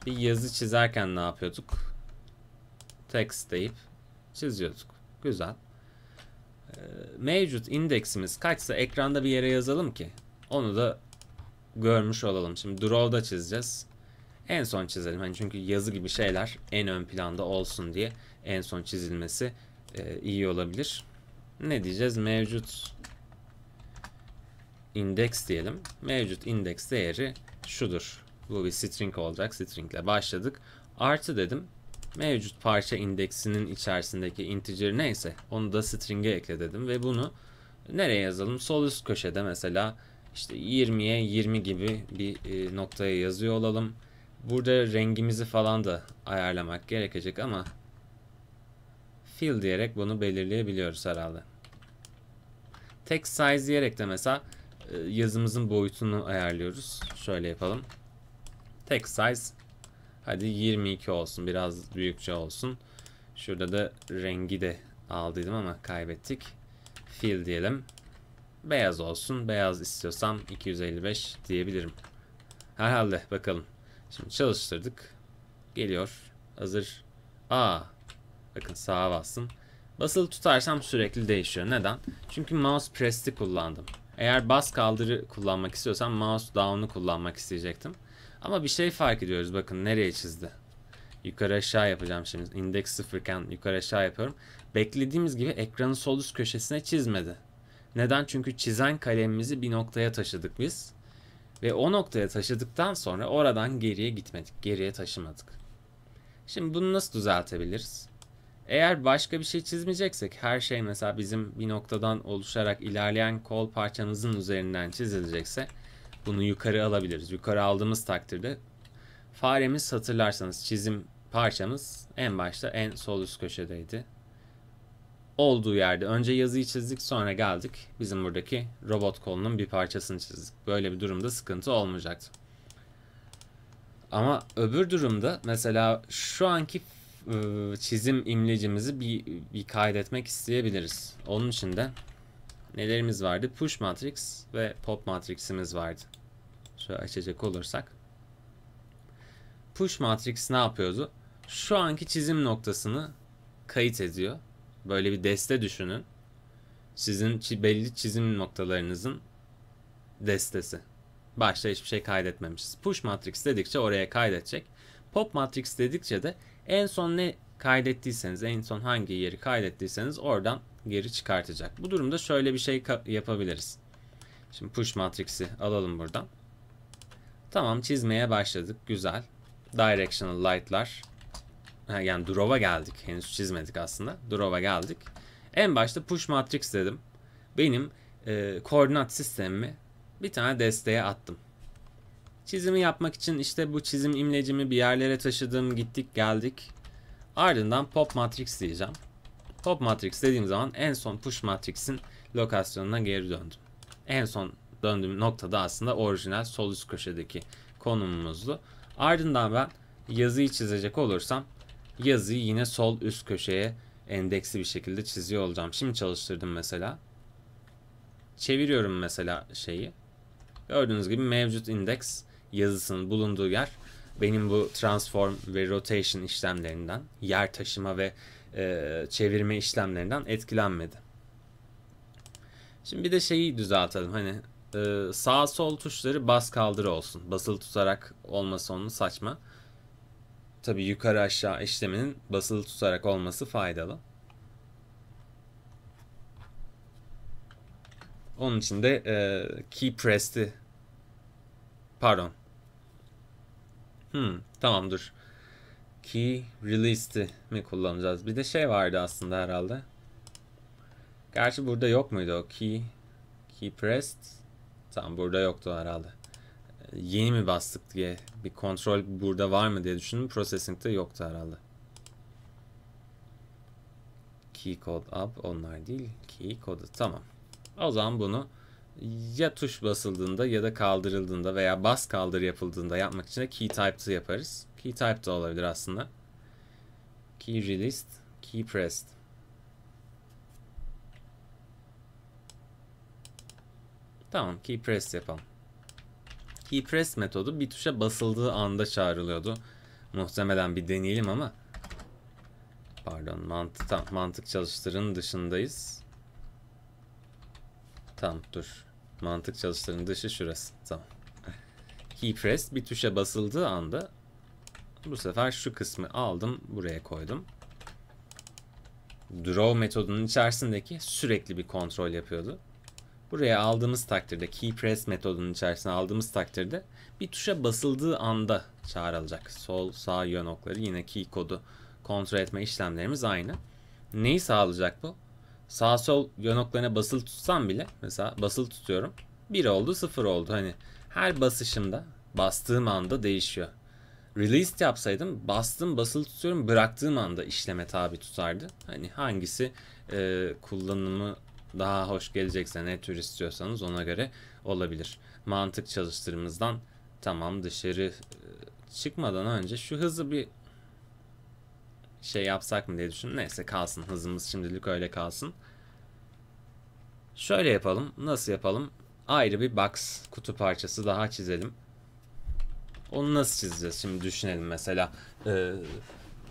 Speaker 1: Bir yazı çizerken ne yapıyorduk? Text deyip çiziyorduk. Güzel. Ee, mevcut indeksimiz kaçsa ekranda bir yere yazalım ki onu da görmüş olalım. Şimdi draw'da çizeceğiz. En son çizelim. Hani çünkü yazı gibi şeyler en ön planda olsun diye en son çizilmesi e, iyi olabilir. Ne diyeceğiz? Mevcut index diyelim. Mevcut index değeri şudur. Bu bir string olacak. String ile başladık. Artı dedim. Mevcut parça indeksinin içerisindeki integer neyse onu da string'e ekle dedim ve bunu nereye yazalım? Sol üst köşede mesela işte 20'ye 20 gibi bir e, noktaya yazıyor olalım. Burada rengimizi falan da ayarlamak gerekecek ama fill diyerek bunu belirleyebiliyoruz herhalde. Text size diyerek de mesela e, yazımızın boyutunu ayarlıyoruz. Şöyle yapalım. Text size hadi 22 olsun. Biraz büyükçe olsun. Şurada da rengi de aldıydım ama kaybettik. Fill diyelim. Beyaz olsun. Beyaz istiyorsam 255 diyebilirim. Herhalde bakalım. Şimdi çalıştırdık. Geliyor. Hazır. Aa. Bakın sağa bastım. Basılı tutarsam sürekli değişiyor. Neden? Çünkü mouse press'i kullandım. Eğer bas kaldırı kullanmak istiyorsam mouse down'u kullanmak isteyecektim. Ama bir şey fark ediyoruz. Bakın nereye çizdi. Yukarı aşağı yapacağım şimdi. İndeks sıfırken yukarı aşağı yapıyorum. Beklediğimiz gibi ekranın sol üst köşesine çizmedi. Neden? Çünkü çizen kalemimizi bir noktaya taşıdık biz. Ve o noktaya taşıdıktan sonra oradan geriye gitmedik. Geriye taşımadık. Şimdi bunu nasıl düzeltebiliriz? Eğer başka bir şey çizmeyeceksek her şey mesela bizim bir noktadan oluşarak ilerleyen kol parçamızın üzerinden çizilecekse bunu yukarı alabiliriz. Yukarı aldığımız takdirde faremiz hatırlarsanız çizim parçamız en başta en sol üst köşedeydi. Olduğu yerde önce yazıyı çizdik sonra geldik bizim buradaki robot kolunun bir parçasını çizdik. Böyle bir durumda sıkıntı olmayacaktı. Ama öbür durumda mesela şu anki e, çizim imlecimizi bir, bir kaydetmek isteyebiliriz. Onun için de nelerimiz vardı? Push matrix ve pop matriximiz vardı. Şöyle açacak olursak. Push matrix ne yapıyordu? Şu anki çizim noktasını kayıt ediyor. Böyle bir deste düşünün. Sizin belli çizim noktalarınızın destesi. Başta hiçbir şey kaydetmemişiz. Push matrix dedikçe oraya kaydedecek. Pop matrix dedikçe de en son ne kaydettiyseniz, en son hangi yeri kaydettiyseniz oradan geri çıkartacak. Bu durumda şöyle bir şey yapabiliriz. Şimdi push matrix'i alalım buradan. Tamam çizmeye başladık. Güzel. Directional light'lar. Yani draw'a geldik. Henüz çizmedik aslında. Draw'a geldik. En başta push matrix dedim. Benim e, koordinat sistemimi bir tane desteğe attım. Çizimi yapmak için işte bu çizim imlecimi bir yerlere taşıdım, gittik geldik. Ardından pop matrix diyeceğim. Pop matrix dediğim zaman en son push matrix'in lokasyonuna geri döndüm. En son döndüğüm noktada aslında orijinal sol üst köşedeki konumumuzdu. Ardından ben yazıyı çizecek olursam yazıyı yine sol üst köşeye endeksli bir şekilde çiziyor olacağım. Şimdi çalıştırdım mesela. Çeviriyorum mesela şeyi. Gördüğünüz gibi mevcut indeks yazısının bulunduğu yer benim bu transform ve rotation işlemlerinden, yer taşıma ve e, çevirme işlemlerinden etkilenmedi. Şimdi bir de şeyi düzeltelim. Hani e, sağ sol tuşları bas kaldır olsun. Basılı tutarak olması onun saçma. Tabi yukarı aşağı işleminin basılı tutarak olması faydalı. Onun için de e, key press'ti pardon Hmm, tamam dur. Key released'i mi kullanacağız? Bir de şey vardı aslında herhalde. Gerçi burada yok muydu o key key pressed? Tamam burada yoktu herhalde. Yeni mi bastık diye bir kontrol burada var mı diye düşündüm. Processing'de yoktu herhalde. Key code up onlar değil. Key code tamam. O zaman bunu ya tuş basıldığında ya da kaldırıldığında veya bas kaldır yapıldığında yapmak için de key type'ı yaparız. Key type de olabilir aslında. Key released, key pressed. Tamam, key pressed yapalım. Key press metodu bir tuşa basıldığı anda çağrılıyordu. Muhtemelen bir deneyelim ama pardon mantık, mantık çalıştırın dışındayız. Tamam dur. Mantık çalıştırın dışı şurası. Tamam. Key press bir tuşa basıldığı anda bu sefer şu kısmı aldım buraya koydum. Draw metodunun içerisindeki sürekli bir kontrol yapıyordu. Buraya aldığımız takdirde key press metodunun içerisine aldığımız takdirde bir tuşa basıldığı anda çağrılacak. Sol sağ yön okları yine key kodu kontrol etme işlemlerimiz aynı. Neyi sağlayacak bu? sağ sol yönoklarına basılı tutsam bile mesela basılı tutuyorum. 1 oldu 0 oldu. Hani her basışımda bastığım anda değişiyor. Release yapsaydım bastım basılı tutuyorum bıraktığım anda işleme tabi tutardı. Hani hangisi e, kullanımı daha hoş gelecekse ne tür istiyorsanız ona göre olabilir. Mantık çalıştırımızdan tamam dışarı e, çıkmadan önce şu hızı bir şey yapsak mı diye düşündüm. Neyse kalsın hızımız şimdilik öyle kalsın. Şöyle yapalım. Nasıl yapalım? Ayrı bir box kutu parçası daha çizelim. Onu nasıl çizeceğiz? Şimdi düşünelim mesela. Ee,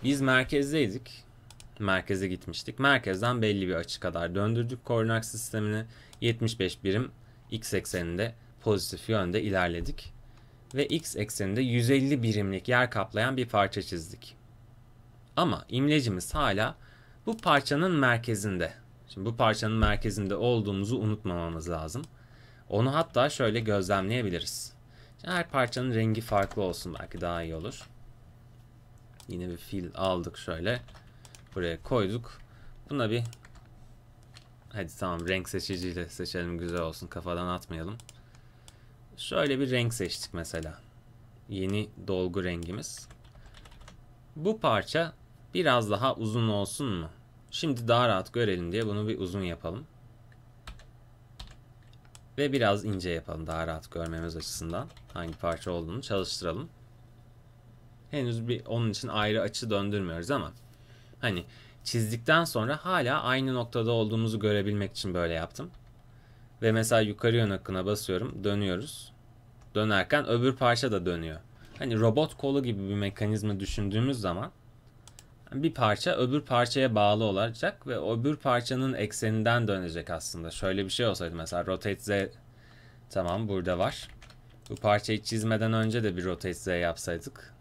Speaker 1: biz merkezdeydik. Merkeze gitmiştik. Merkezden belli bir açı kadar döndürdük koordinat sistemini. 75 birim x ekseninde pozitif yönde ilerledik. Ve x ekseninde 150 birimlik yer kaplayan bir parça çizdik. Ama imlecimiz hala bu parçanın merkezinde. Şimdi bu parçanın merkezinde olduğumuzu unutmamamız lazım. Onu hatta şöyle gözlemleyebiliriz. Her parçanın rengi farklı olsun belki daha iyi olur. Yine bir fil aldık şöyle. Buraya koyduk. Buna bir Hadi tamam renk seçiciyle seçelim güzel olsun kafadan atmayalım. Şöyle bir renk seçtik mesela. Yeni dolgu rengimiz. Bu parça Biraz daha uzun olsun mu? Şimdi daha rahat görelim diye bunu bir uzun yapalım. Ve biraz ince yapalım daha rahat görmemiz açısından. Hangi parça olduğunu çalıştıralım. Henüz bir onun için ayrı açı döndürmüyoruz ama hani çizdikten sonra hala aynı noktada olduğumuzu görebilmek için böyle yaptım. Ve mesela yukarı yön akına basıyorum. Dönüyoruz. Dönerken öbür parça da dönüyor. Hani robot kolu gibi bir mekanizma düşündüğümüz zaman bir parça öbür parçaya bağlı olacak ve öbür parçanın ekseninden dönecek aslında. Şöyle bir şey olsaydı mesela rotate z tamam burada var. Bu parçayı çizmeden önce de bir rotate z yapsaydık.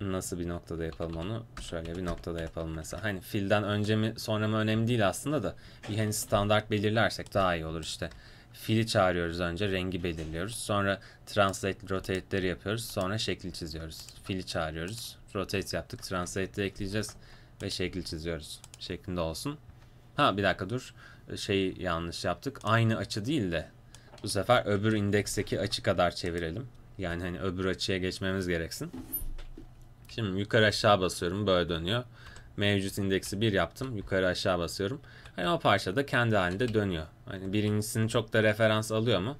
Speaker 1: Nasıl bir noktada yapalım onu? Şöyle bir noktada yapalım mesela. Hani filden önce mi sonra mı önemli değil aslında da bir hani standart belirlersek daha iyi olur işte. Fili çağırıyoruz önce, rengi belirliyoruz. Sonra translate rotate'leri yapıyoruz. Sonra şekil çiziyoruz. Fili çağırıyoruz. Rotate yaptık. Translate'de ekleyeceğiz ve şekil çiziyoruz. Şeklinde olsun. Ha bir dakika dur. Şey yanlış yaptık. Aynı açı değil de bu sefer öbür indeksteki açı kadar çevirelim. Yani hani öbür açıya geçmemiz gereksin. Şimdi yukarı aşağı basıyorum. Böyle dönüyor. Mevcut indeksi 1 yaptım. Yukarı aşağı basıyorum. Hani o parça da kendi halinde dönüyor. Hani birincisini çok da referans alıyor mu?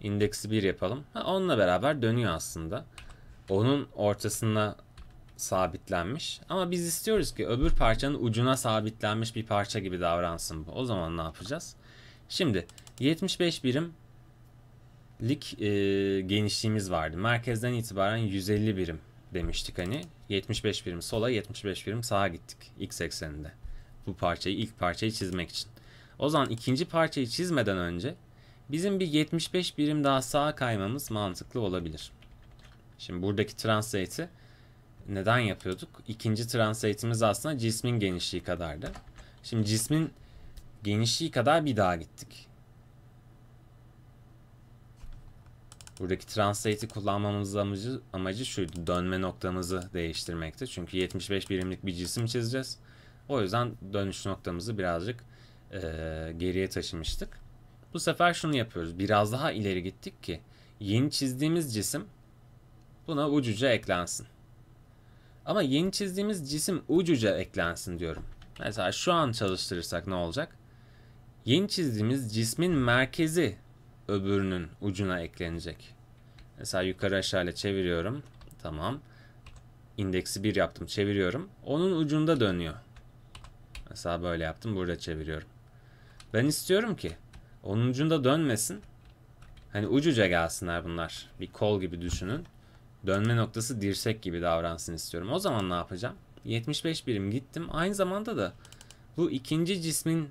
Speaker 1: İndeksi 1 yapalım. Ha, onunla beraber dönüyor aslında. Onun ortasına sabitlenmiş. Ama biz istiyoruz ki öbür parçanın ucuna sabitlenmiş bir parça gibi davransın bu. O zaman ne yapacağız? Şimdi 75 birim lik e, genişliğimiz vardı. Merkezden itibaren 150 birim demiştik hani. 75 birim sola 75 birim sağa gittik x ekseninde. Bu parçayı ilk parçayı çizmek için. O zaman ikinci parçayı çizmeden önce bizim bir 75 birim daha sağa kaymamız mantıklı olabilir. Şimdi buradaki translate'i neden yapıyorduk? İkinci translate'imiz aslında cismin genişliği kadardı. Şimdi cismin genişliği kadar bir daha gittik. Buradaki translate'i kullanmamız amacı, amacı şuydu. Dönme noktamızı değiştirmekti. Çünkü 75 birimlik bir cisim çizeceğiz. O yüzden dönüş noktamızı birazcık e, geriye taşımıştık. Bu sefer şunu yapıyoruz. Biraz daha ileri gittik ki yeni çizdiğimiz cisim buna ucuca eklensin. Ama yeni çizdiğimiz cisim ucuca eklensin diyorum. Mesela şu an çalıştırırsak ne olacak? Yeni çizdiğimiz cismin merkezi öbürünün ucuna eklenecek. Mesela yukarı aşağı ile çeviriyorum. Tamam. İndeksi 1 yaptım. Çeviriyorum. Onun ucunda dönüyor. Mesela böyle yaptım. Burada çeviriyorum. Ben istiyorum ki onun ucunda dönmesin. Hani ucuca gelsinler bunlar. Bir kol gibi düşünün. Dönme noktası dirsek gibi davransın istiyorum. O zaman ne yapacağım? 75 birim gittim. Aynı zamanda da bu ikinci cismin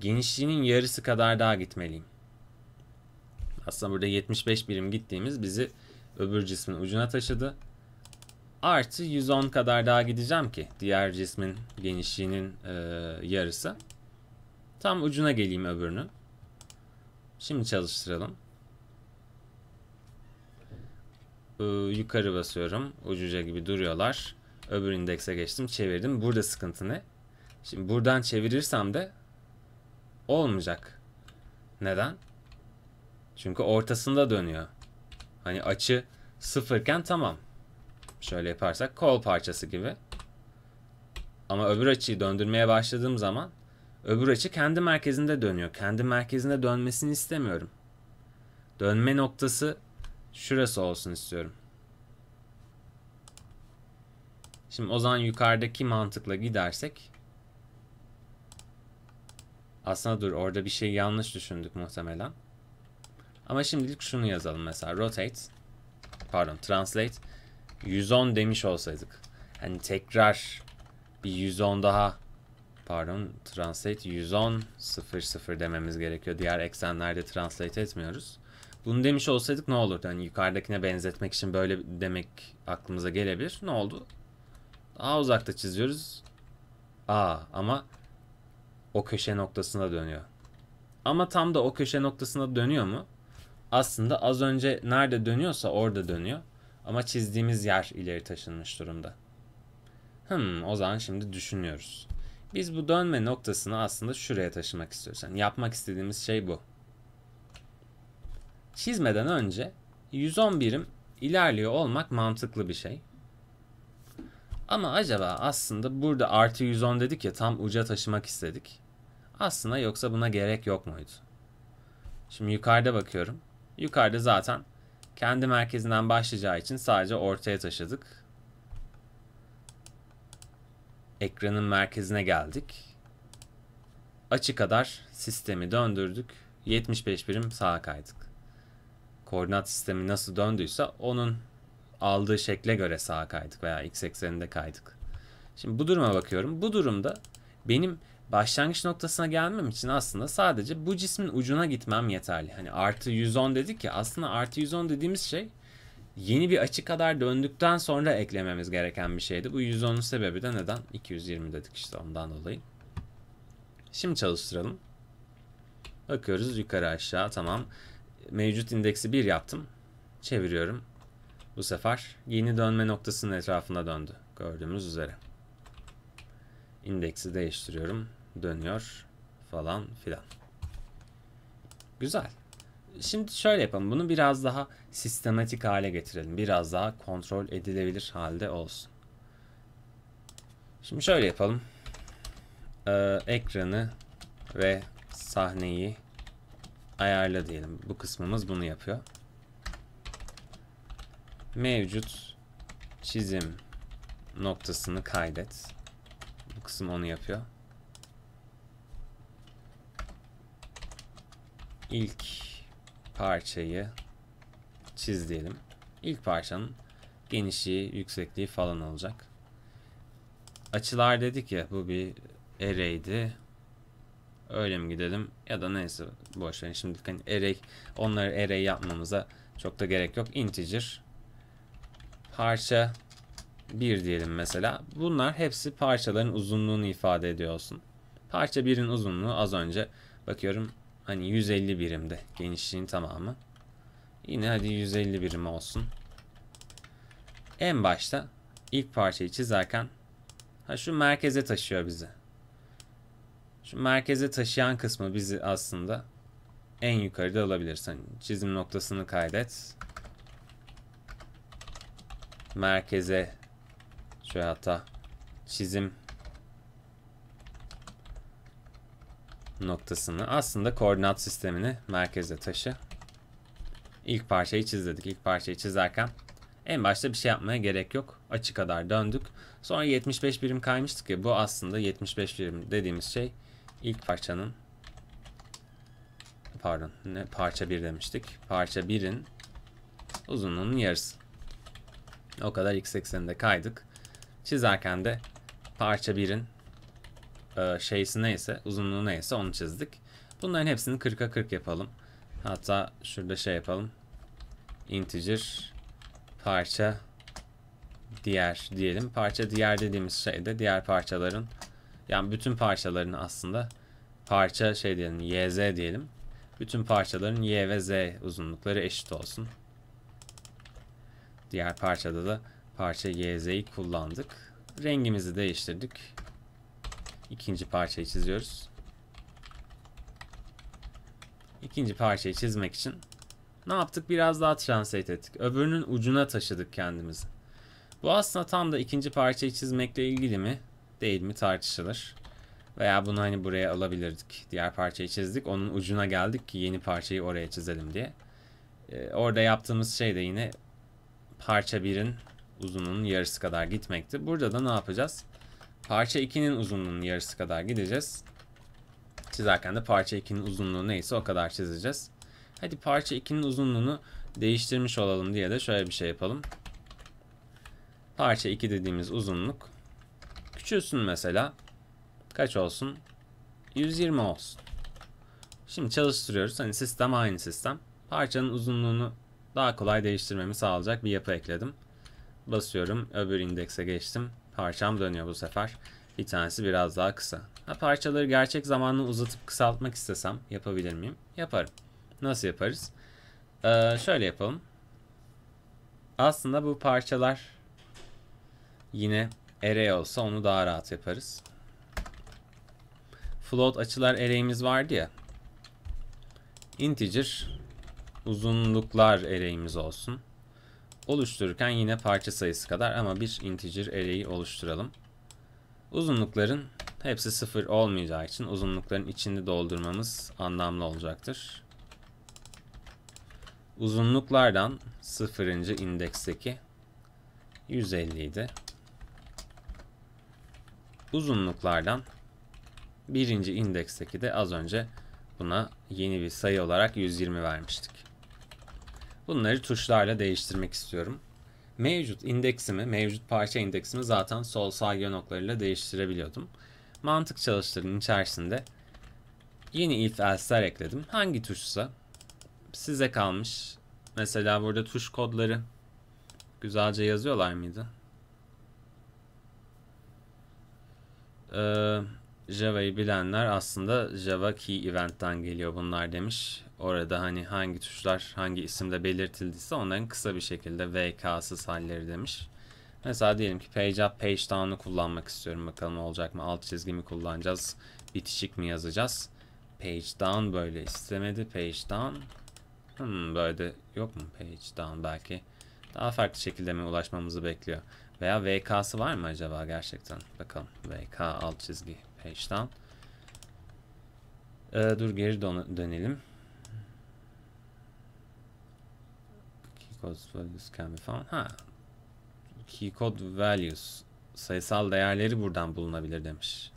Speaker 1: genişliğinin yarısı kadar daha gitmeliyim. Aslında burada 75 birim gittiğimiz bizi öbür cismin ucuna taşıdı. Artı 110 kadar daha gideceğim ki diğer cismin genişliğinin e, yarısı. Tam ucuna geleyim öbürünün. Şimdi çalıştıralım. Ee, yukarı basıyorum. Ucuca gibi duruyorlar. Öbür indekse geçtim. Çevirdim. Burada sıkıntı ne? Şimdi buradan çevirirsem de olmayacak. Neden? Çünkü ortasında dönüyor. Hani açı sıfırken tamam. Şöyle yaparsak kol parçası gibi. Ama öbür açıyı döndürmeye başladığım zaman öbür açı kendi merkezinde dönüyor. Kendi merkezinde dönmesini istemiyorum. Dönme noktası şurası olsun istiyorum. Şimdi o zaman yukarıdaki mantıkla gidersek aslında dur orada bir şey yanlış düşündük muhtemelen. Ama şimdilik şunu yazalım mesela rotate pardon translate 110 demiş olsaydık. Hani tekrar bir 110 daha pardon translate 110 0 0 dememiz gerekiyor. Diğer eksenlerde translate etmiyoruz. Bunu demiş olsaydık ne olurdu? Hani yukarıdakine benzetmek için böyle demek aklımıza gelebilir. Ne oldu? Daha uzakta çiziyoruz. Aa ama o köşe noktasına dönüyor. Ama tam da o köşe noktasına dönüyor mu? Aslında az önce nerede dönüyorsa orada dönüyor. Ama çizdiğimiz yer ileri taşınmış durumda. Hmm, o zaman şimdi düşünüyoruz. Biz bu dönme noktasını aslında şuraya taşımak istiyoruz. Yani yapmak istediğimiz şey bu. Çizmeden önce 110 birim ilerliyor olmak mantıklı bir şey. Ama acaba aslında burada artı 110 dedik ya tam uca taşımak istedik. Aslında yoksa buna gerek yok muydu? Şimdi yukarıda bakıyorum. Yukarıda zaten kendi merkezinden başlayacağı için sadece ortaya taşıdık. Ekranın merkezine geldik. Açı kadar sistemi döndürdük. 75 birim sağa kaydık. Koordinat sistemi nasıl döndüyse onun aldığı şekle göre sağa kaydık veya x ekseninde kaydık. Şimdi bu duruma bakıyorum. Bu durumda benim başlangıç noktasına gelmem için aslında sadece bu cismin ucuna gitmem yeterli. Hani artı 110 dedik ya aslında artı 110 dediğimiz şey yeni bir açı kadar döndükten sonra eklememiz gereken bir şeydi. Bu 110'un sebebi de neden? 220 dedik işte ondan dolayı. Şimdi çalıştıralım. Bakıyoruz yukarı aşağı tamam. Mevcut indeksi 1 yaptım. Çeviriyorum. Bu sefer yeni dönme noktasının etrafına döndü. Gördüğümüz üzere. İndeksi değiştiriyorum. Dönüyor falan filan. Güzel. Şimdi şöyle yapalım. Bunu biraz daha sistematik hale getirelim. Biraz daha kontrol edilebilir halde olsun. Şimdi şöyle yapalım. Ee, ekranı ve sahneyi ayarla diyelim. Bu kısmımız bunu yapıyor. Mevcut çizim noktasını kaydet. Bu kısım onu yapıyor. İlk parçayı çiz diyelim. İlk parçanın genişliği, yüksekliği falan olacak. Açılar dedik ya bu bir array'di. Öyle mi gidelim? Ya da neyse boş verin. Şimdi hani array onları array yapmamıza çok da gerek yok. Integer parça 1 diyelim mesela. Bunlar hepsi parçaların uzunluğunu ifade ediyor olsun. Parça 1'in uzunluğu az önce bakıyorum hani 150 birimde genişliğin tamamı. Yine hadi 150 birim olsun. En başta ilk parçayı çizerken ha şu merkeze taşıyor bizi. Şu merkeze taşıyan kısmı bizi aslında en yukarıda alabilirsin. Hani çizim noktasını kaydet. Merkeze şöyle hatta çizim noktasını aslında koordinat sistemini merkeze taşı. İlk parçayı çiz dedik. İlk parçayı çizerken en başta bir şey yapmaya gerek yok. Açı kadar döndük. Sonra 75 birim kaymıştık ya bu aslında 75 birim dediğimiz şey ilk parçanın pardon ne parça 1 demiştik. Parça 1'in uzunluğunun yarısı. O kadar x ekseninde kaydık. Çizerken de parça 1'in e, şeysi neyse, uzunluğu neyse onu çizdik. Bunların hepsini 40'a 40 yapalım. Hatta şurada şey yapalım. Integer parça diğer diyelim. Parça diğer dediğimiz şey de diğer parçaların yani bütün parçaların aslında parça şey diyelim YZ diyelim. Bütün parçaların Y ve Z uzunlukları eşit olsun. Diğer parçada da parça YZ'yi kullandık. Rengimizi değiştirdik. İkinci parçayı çiziyoruz. İkinci parçayı çizmek için ne yaptık? Biraz daha translate ettik. Öbürünün ucuna taşıdık kendimizi. Bu aslında tam da ikinci parçayı çizmekle ilgili mi? Değil mi tartışılır. Veya bunu hani buraya alabilirdik. Diğer parçayı çizdik. Onun ucuna geldik ki yeni parçayı oraya çizelim diye. Ee, orada yaptığımız şey de yine parça 1'in uzunluğunun yarısı kadar gitmekti. Burada da ne yapacağız? Parça 2'nin uzunluğunun yarısı kadar gideceğiz. Çizerken de parça 2'nin uzunluğu neyse o kadar çizeceğiz. Hadi parça 2'nin uzunluğunu değiştirmiş olalım diye de şöyle bir şey yapalım. Parça 2 dediğimiz uzunluk küçülsün mesela. Kaç olsun? 120 olsun. Şimdi çalıştırıyoruz. Hani sistem aynı sistem. Parçanın uzunluğunu daha kolay değiştirmemi sağlayacak bir yapı ekledim. Basıyorum. Öbür indekse geçtim. Parçam dönüyor bu sefer. Bir tanesi biraz daha kısa. Ha, parçaları gerçek zamanlı uzatıp kısaltmak istesem yapabilir miyim? Yaparım. Nasıl yaparız? Ee, şöyle yapalım. Aslında bu parçalar yine array olsa onu daha rahat yaparız. Float açılar array'imiz vardı ya. Integer uzunluklar array'imiz olsun. Oluştururken yine parça sayısı kadar ama bir integer array'i oluşturalım. Uzunlukların hepsi sıfır olmayacağı için uzunlukların içinde doldurmamız anlamlı olacaktır. Uzunluklardan 0. indeksteki 150 idi. Uzunluklardan birinci indeksteki de az önce buna yeni bir sayı olarak 120 vermiştik. Bunları tuşlarla değiştirmek istiyorum. Mevcut indeksimi, mevcut parça indeksimi zaten sol sağ yön oklarıyla değiştirebiliyordum. Mantık çalıştırının içerisinde yeni if else'ler ekledim. Hangi tuşsa size kalmış. Mesela burada tuş kodları güzelce yazıyorlar mıydı? Ee, Java'yı bilenler aslında Java Key Event'ten geliyor bunlar demiş. Orada hani hangi tuşlar hangi isimde belirtildiyse onların kısa bir şekilde VK'sız halleri demiş. Mesela diyelim ki page up, page down'u kullanmak istiyorum. Bakalım olacak mı? Alt çizgimi kullanacağız. Bitişik mi yazacağız? Page down böyle istemedi. Page down. Hmm, böyle de yok mu page down belki? Daha farklı şekilde mi ulaşmamızı bekliyor? Veya VK'sı var mı acaba gerçekten? Bakalım. VK alt çizgi page down. Ee, dur geri dönelim. Key values can be found. Ha. Key code values sayısal değerleri buradan bulunabilir demiş.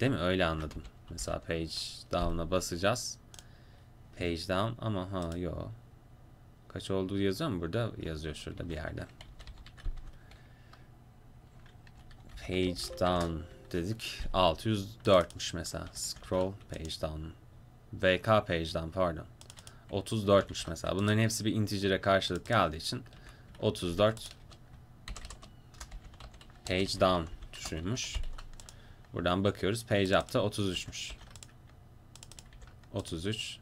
Speaker 1: Değil mi? Öyle anladım. Mesela page down'a basacağız. Page down ama ha yo. Kaç olduğu yazıyor mu burada? Yazıyor şurada bir yerde. Page down dedik. 604'müş mesela. Scroll page down. VK page down pardon. 34'müş mesela. Bunların hepsi bir integer'e karşılık geldiği için 34 page down tuşuymuş. Buradan bakıyoruz. Page up'ta 33'müş. 33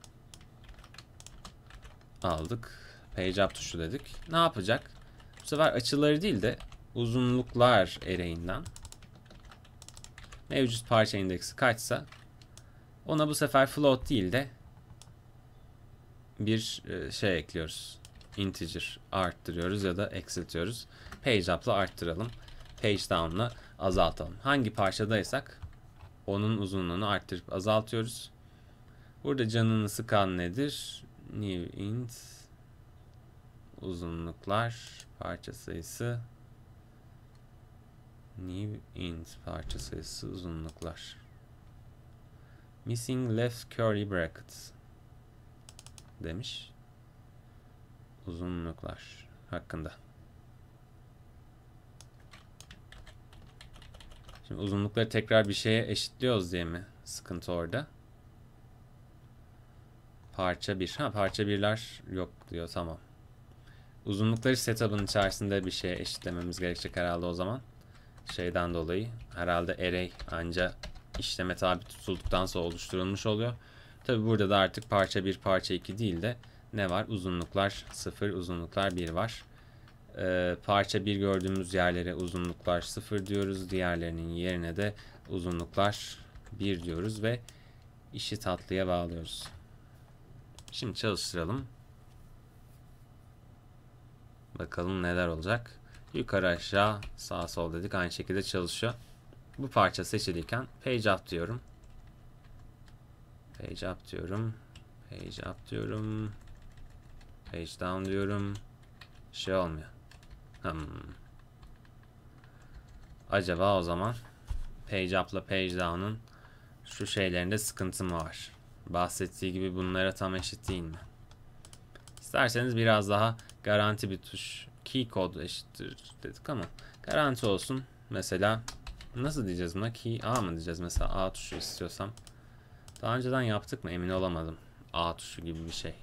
Speaker 1: aldık. Page up tuşu dedik. Ne yapacak? Bu sefer açıları değil de uzunluklar ereğinden mevcut parça indeksi kaçsa ona bu sefer float değil de bir e, şey ekliyoruz. Integer arttırıyoruz ya da eksiltiyoruz. Page up'la arttıralım. Page down'la azaltalım. Hangi parçadaysak onun uzunluğunu arttırıp azaltıyoruz. Burada canını sıkan nedir? New int uzunluklar parça sayısı new int parça sayısı uzunluklar missing left curly brackets demiş. Uzunluklar hakkında. Şimdi uzunlukları tekrar bir şeye eşitliyoruz diye mi? Sıkıntı orada. Parça bir. Ha parça birler yok diyor tamam. Uzunlukları setup'ın içerisinde bir şeye eşitlememiz gerekecek herhalde o zaman. Şeyden dolayı herhalde array anca işleme tabi tutulduktan sonra oluşturulmuş oluyor. Tabi burada da artık parça 1 parça 2 değil de ne var? Uzunluklar 0 uzunluklar 1 var. Ee, parça 1 gördüğümüz yerlere uzunluklar 0 diyoruz. Diğerlerinin yerine de uzunluklar 1 diyoruz ve işi tatlıya bağlıyoruz. Şimdi çalıştıralım. Bakalım neler olacak. Yukarı aşağı sağ sol dedik. Aynı şekilde çalışıyor. Bu parça seçiliyken page up diyorum. Page up diyorum. Page up diyorum. Page down diyorum. Şey olmuyor. Hmm. Acaba o zaman page up ile page down'un şu şeylerinde sıkıntı mı var? Bahsettiği gibi bunlara tam eşit değil mi? İsterseniz biraz daha garanti bir tuş. Key code eşittir dedik ama garanti olsun. Mesela nasıl diyeceğiz buna? Key A mı diyeceğiz mesela A tuşu istiyorsam. Daha önceden yaptık mı emin olamadım. A tuşu gibi bir şey.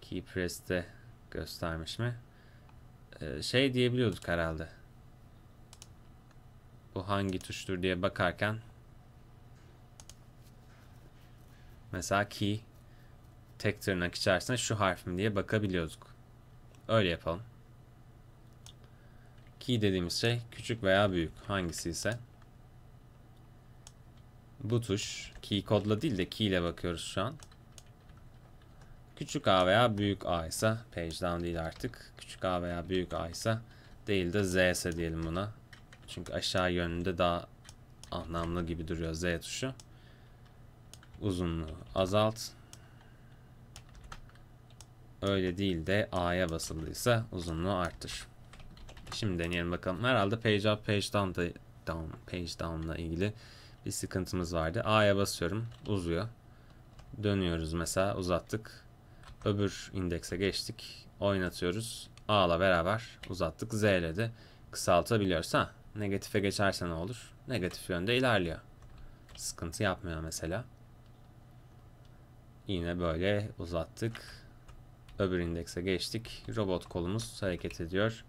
Speaker 1: Key press'te göstermiş mi? Ee, şey diyebiliyorduk herhalde. Bu hangi tuştur diye bakarken mesela key tek tırnak içerisinde şu harf mi diye bakabiliyorduk. Öyle yapalım. Key dediğimiz şey küçük veya büyük hangisi ise bu tuş key kodla değil de key ile bakıyoruz şu an. Küçük A veya büyük A ise page down değil artık. Küçük A veya büyük A ise değil de Z ise diyelim buna. Çünkü aşağı yönünde daha anlamlı gibi duruyor Z tuşu. Uzunluğu azalt. öyle değil de A'ya basıldıysa uzunluğu arttır. Şimdi deneyelim bakalım. Herhalde page up, page down da down, page down ile ilgili bir sıkıntımız vardı. A'ya basıyorum. Uzuyor. Dönüyoruz mesela. Uzattık. Öbür indekse geçtik. Oynatıyoruz. A ile beraber uzattık. Z ile de kısaltabiliyoruz. Ha, negatife geçerse ne olur? Negatif yönde ilerliyor. Sıkıntı yapmıyor mesela. Yine böyle uzattık. Öbür indekse geçtik. Robot kolumuz hareket ediyor.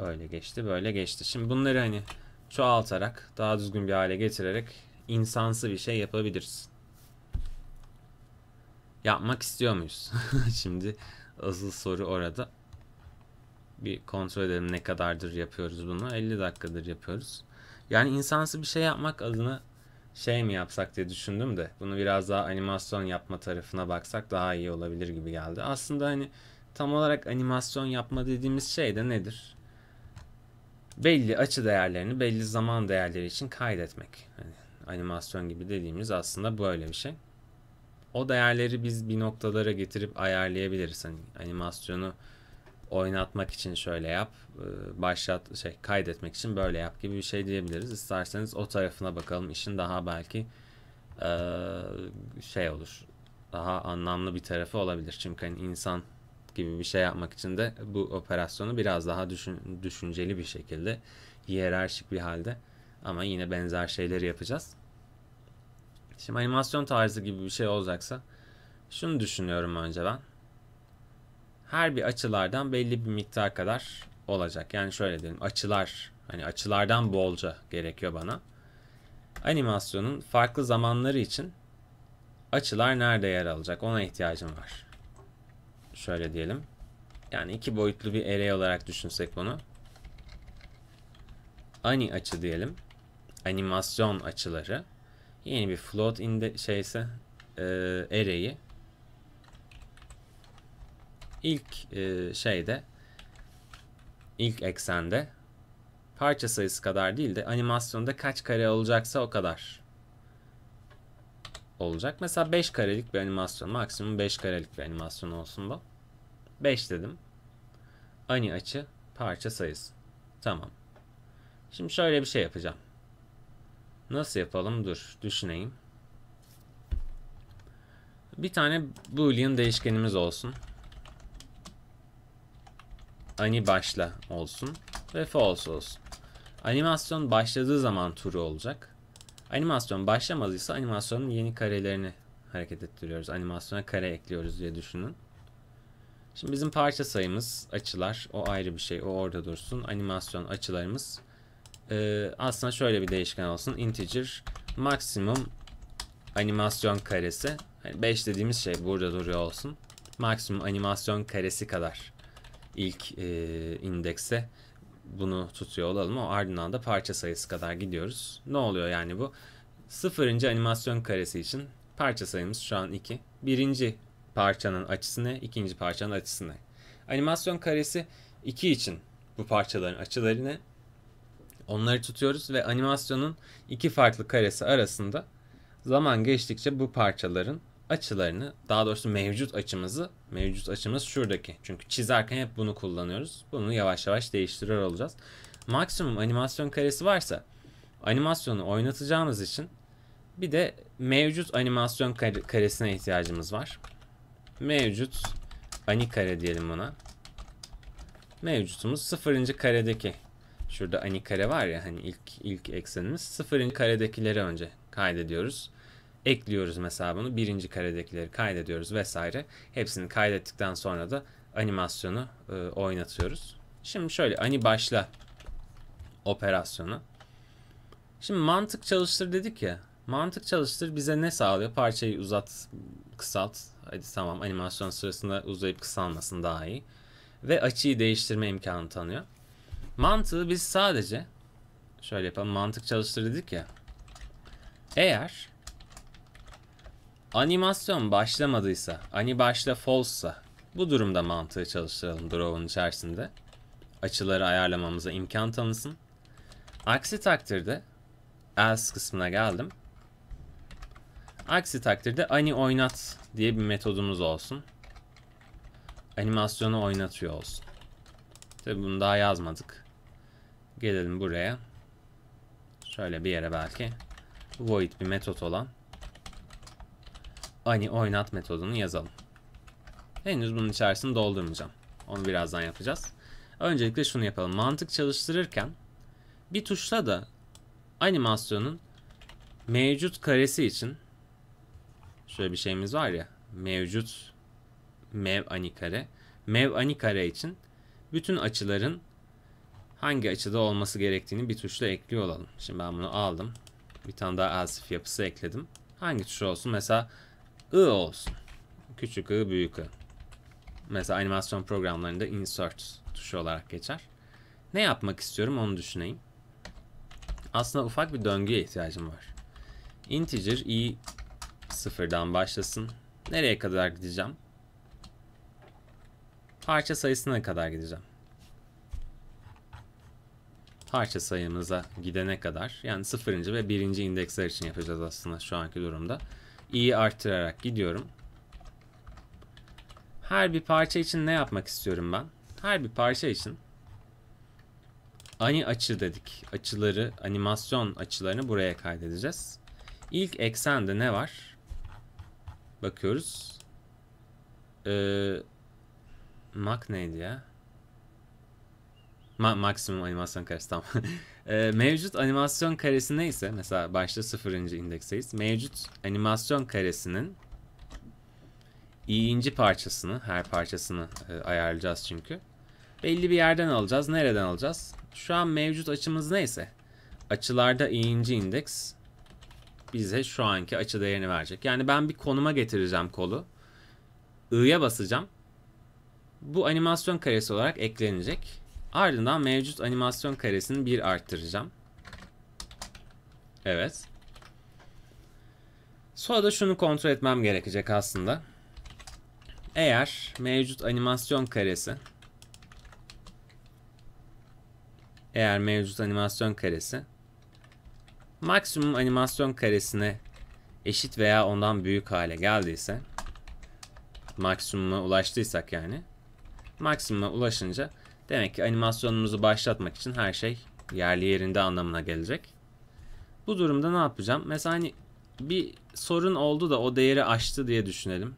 Speaker 1: Öyle geçti, böyle geçti. Şimdi bunları hani çoğaltarak, daha düzgün bir hale getirerek insansı bir şey yapabiliriz. Yapmak istiyor muyuz? Şimdi asıl soru orada. Bir kontrol edelim ne kadardır yapıyoruz bunu. 50 dakikadır yapıyoruz. Yani insansı bir şey yapmak adına şey mi yapsak diye düşündüm de bunu biraz daha animasyon yapma tarafına baksak daha iyi olabilir gibi geldi. Aslında hani tam olarak animasyon yapma dediğimiz şey de nedir? Belli açı değerlerini belli zaman değerleri için kaydetmek. Hani animasyon gibi dediğimiz aslında böyle bir şey. O değerleri biz bir noktalara getirip ayarlayabiliriz. Hani animasyonu oynatmak için şöyle yap, e, başlat şey kaydetmek için böyle yap gibi bir şey diyebiliriz. İsterseniz o tarafına bakalım. İşin daha belki e, şey olur. Daha anlamlı bir tarafı olabilir. Çünkü hani insan gibi bir şey yapmak için de bu operasyonu biraz daha düşün, düşünceli bir şekilde hiyerarşik bir halde ama yine benzer şeyleri yapacağız. Şimdi animasyon tarzı gibi bir şey olacaksa şunu düşünüyorum önce ben her bir açılardan belli bir miktar kadar olacak. Yani şöyle diyelim açılar hani açılardan bolca gerekiyor bana. Animasyonun farklı zamanları için açılar nerede yer alacak ona ihtiyacım var. Şöyle diyelim. Yani iki boyutlu bir array olarak düşünsek bunu. Ani açı diyelim. Animasyon açıları. Yeni bir float inde şeyse e, array'i ilk e, şeyde ilk eksende parça sayısı kadar değil de animasyonda kaç kare olacaksa o kadar olacak. Mesela 5 karelik bir animasyon. Maksimum 5 karelik bir animasyon olsun bu. 5 dedim. Ani açı parça sayısı. Tamam. Şimdi şöyle bir şey yapacağım. Nasıl yapalım? Dur düşüneyim. Bir tane boolean değişkenimiz olsun ani başla olsun ve false olsun. Animasyon başladığı zaman true olacak. Animasyon başlamadıysa animasyonun yeni karelerini hareket ettiriyoruz. Animasyona kare ekliyoruz diye düşünün. Şimdi bizim parça sayımız açılar o ayrı bir şey. O orada dursun. Animasyon açılarımız ee, aslında şöyle bir değişken olsun. Integer maksimum animasyon karesi. Yani 5 dediğimiz şey burada duruyor olsun. Maksimum animasyon karesi kadar ilk e, indekse bunu tutuyor olalım. O ardından da parça sayısı kadar gidiyoruz. Ne oluyor yani bu? Sıfırıncı animasyon karesi için parça sayımız şu an 2. Birinci parçanın açısı ne? İkinci parçanın açısı ne? Animasyon karesi 2 için bu parçaların açıları ne? Onları tutuyoruz ve animasyonun iki farklı karesi arasında zaman geçtikçe bu parçaların açılarını daha doğrusu mevcut açımızı mevcut açımız şuradaki. Çünkü çizerken hep bunu kullanıyoruz. Bunu yavaş yavaş değiştiriyor olacağız. Maksimum animasyon karesi varsa animasyonu oynatacağımız için bir de mevcut animasyon karesine ihtiyacımız var. Mevcut ani kare diyelim buna. Mevcutumuz sıfırıncı karedeki. Şurada ani kare var ya hani ilk ilk eksenimiz sıfırıncı karedekileri önce kaydediyoruz ekliyoruz mesela bunu. Birinci karedekileri kaydediyoruz vesaire. Hepsini kaydettikten sonra da animasyonu e, oynatıyoruz. Şimdi şöyle ani başla operasyonu. Şimdi mantık çalıştır dedik ya. Mantık çalıştır bize ne sağlıyor? Parçayı uzat, kısalt. Hadi tamam animasyon sırasında uzayıp kısalmasın daha iyi. Ve açıyı değiştirme imkanı tanıyor. Mantığı biz sadece şöyle yapalım. Mantık çalıştır dedik ya. Eğer Animasyon başlamadıysa, ani başla false'sa bu durumda mantığı çalıştıralım draw'un içerisinde. Açıları ayarlamamıza imkan tanısın. Aksi takdirde else kısmına geldim. Aksi takdirde ani oynat diye bir metodumuz olsun. animasyonu oynatıyor olsun. Tabi bunu daha yazmadık. Gelelim buraya. Şöyle bir yere belki void bir metot olan ani oynat metodunu yazalım. Henüz bunun içerisini doldurmayacağım. Onu birazdan yapacağız. Öncelikle şunu yapalım. Mantık çalıştırırken bir tuşla da animasyonun mevcut karesi için şöyle bir şeyimiz var ya mevcut mev ani kare mev ani kare için bütün açıların hangi açıda olması gerektiğini bir tuşla ekliyor olalım. Şimdi ben bunu aldım. Bir tane daha elsif yapısı ekledim. Hangi tuş olsun? Mesela I olsun. Küçük I, büyük I. Mesela animasyon programlarında insert tuşu olarak geçer. Ne yapmak istiyorum onu düşüneyim. Aslında ufak bir döngüye ihtiyacım var. Integer i sıfırdan başlasın. Nereye kadar gideceğim? Parça sayısına kadar gideceğim. Parça sayımıza gidene kadar yani sıfırıncı ve birinci indeksler için yapacağız aslında şu anki durumda. i'yi arttırarak gidiyorum. Her bir parça için ne yapmak istiyorum ben? Her bir parça için ani açı dedik. Açıları, animasyon açılarını buraya kaydedeceğiz. İlk eksende ne var? Bakıyoruz. Ee, Mak neydi ya? Ma maksimum animasyon karesi tamam. ee, mevcut animasyon karesi neyse mesela başta sıfırıncı indekseyiz. Mevcut animasyon karesinin i'inci parçasını, her parçasını e, ayarlayacağız çünkü. Belli bir yerden alacağız. Nereden alacağız? Şu an mevcut açımız neyse. Açılarda i'inci indeks bize şu anki açı değerini verecek. Yani ben bir konuma getireceğim kolu. i'ya basacağım. Bu animasyon karesi olarak eklenecek. Ardından mevcut animasyon karesini bir arttıracağım. Evet. Sonra da şunu kontrol etmem gerekecek aslında. Eğer mevcut animasyon karesi eğer mevcut animasyon karesi maksimum animasyon karesine eşit veya ondan büyük hale geldiyse maksimuma ulaştıysak yani maksimuma ulaşınca demek ki animasyonumuzu başlatmak için her şey yerli yerinde anlamına gelecek. Bu durumda ne yapacağım? Mesela hani bir sorun oldu da o değeri aştı diye düşünelim.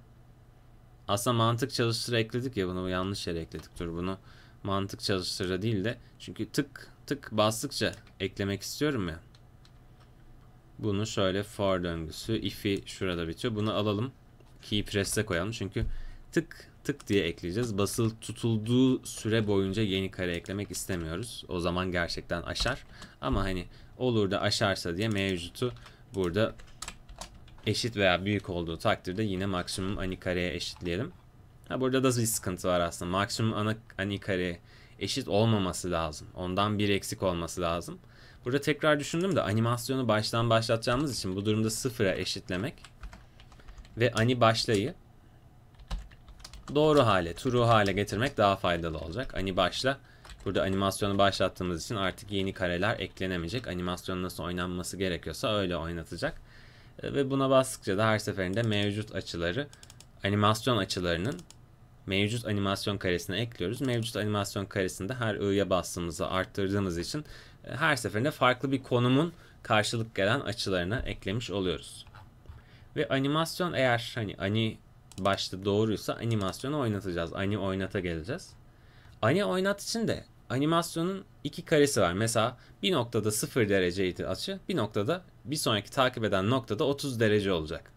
Speaker 1: Aslında mantık çalıştırı ekledik ya bunu yanlış yere ekledik. Dur bunu mantık çalıştırı değil de çünkü tık tık bastıkça eklemek istiyorum ya. Bunu şöyle for döngüsü if'i şurada bitiyor. Bunu alalım. Key press'e koyalım. Çünkü tık tık diye ekleyeceğiz. Basıl tutulduğu süre boyunca yeni kare eklemek istemiyoruz. O zaman gerçekten aşar. Ama hani olur da aşarsa diye mevcutu burada eşit veya büyük olduğu takdirde yine maksimum ani kareye eşitleyelim. Ha burada da bir sıkıntı var aslında. Maksimum ana, ani kareye eşit olmaması lazım. Ondan bir eksik olması lazım. Burada tekrar düşündüm de animasyonu baştan başlatacağımız için bu durumda sıfıra eşitlemek ve ani başlayı doğru hale, true hale getirmek daha faydalı olacak. Ani başla Burada animasyonu başlattığımız için artık yeni kareler eklenemeyecek. Animasyon nasıl oynanması gerekiyorsa öyle oynatacak. E, ve buna bastıkça da her seferinde mevcut açıları animasyon açılarının mevcut animasyon karesine ekliyoruz. Mevcut animasyon karesinde her i'ye bastığımızda arttırdığımız için e, her seferinde farklı bir konumun karşılık gelen açılarına eklemiş oluyoruz. Ve animasyon eğer hani ani başta doğruysa animasyonu oynatacağız. Ani oynata geleceğiz. Ani oynat için de animasyonun iki karesi var. Mesela bir noktada 0 dereceydi açı, bir noktada bir sonraki takip eden noktada 30 derece olacak.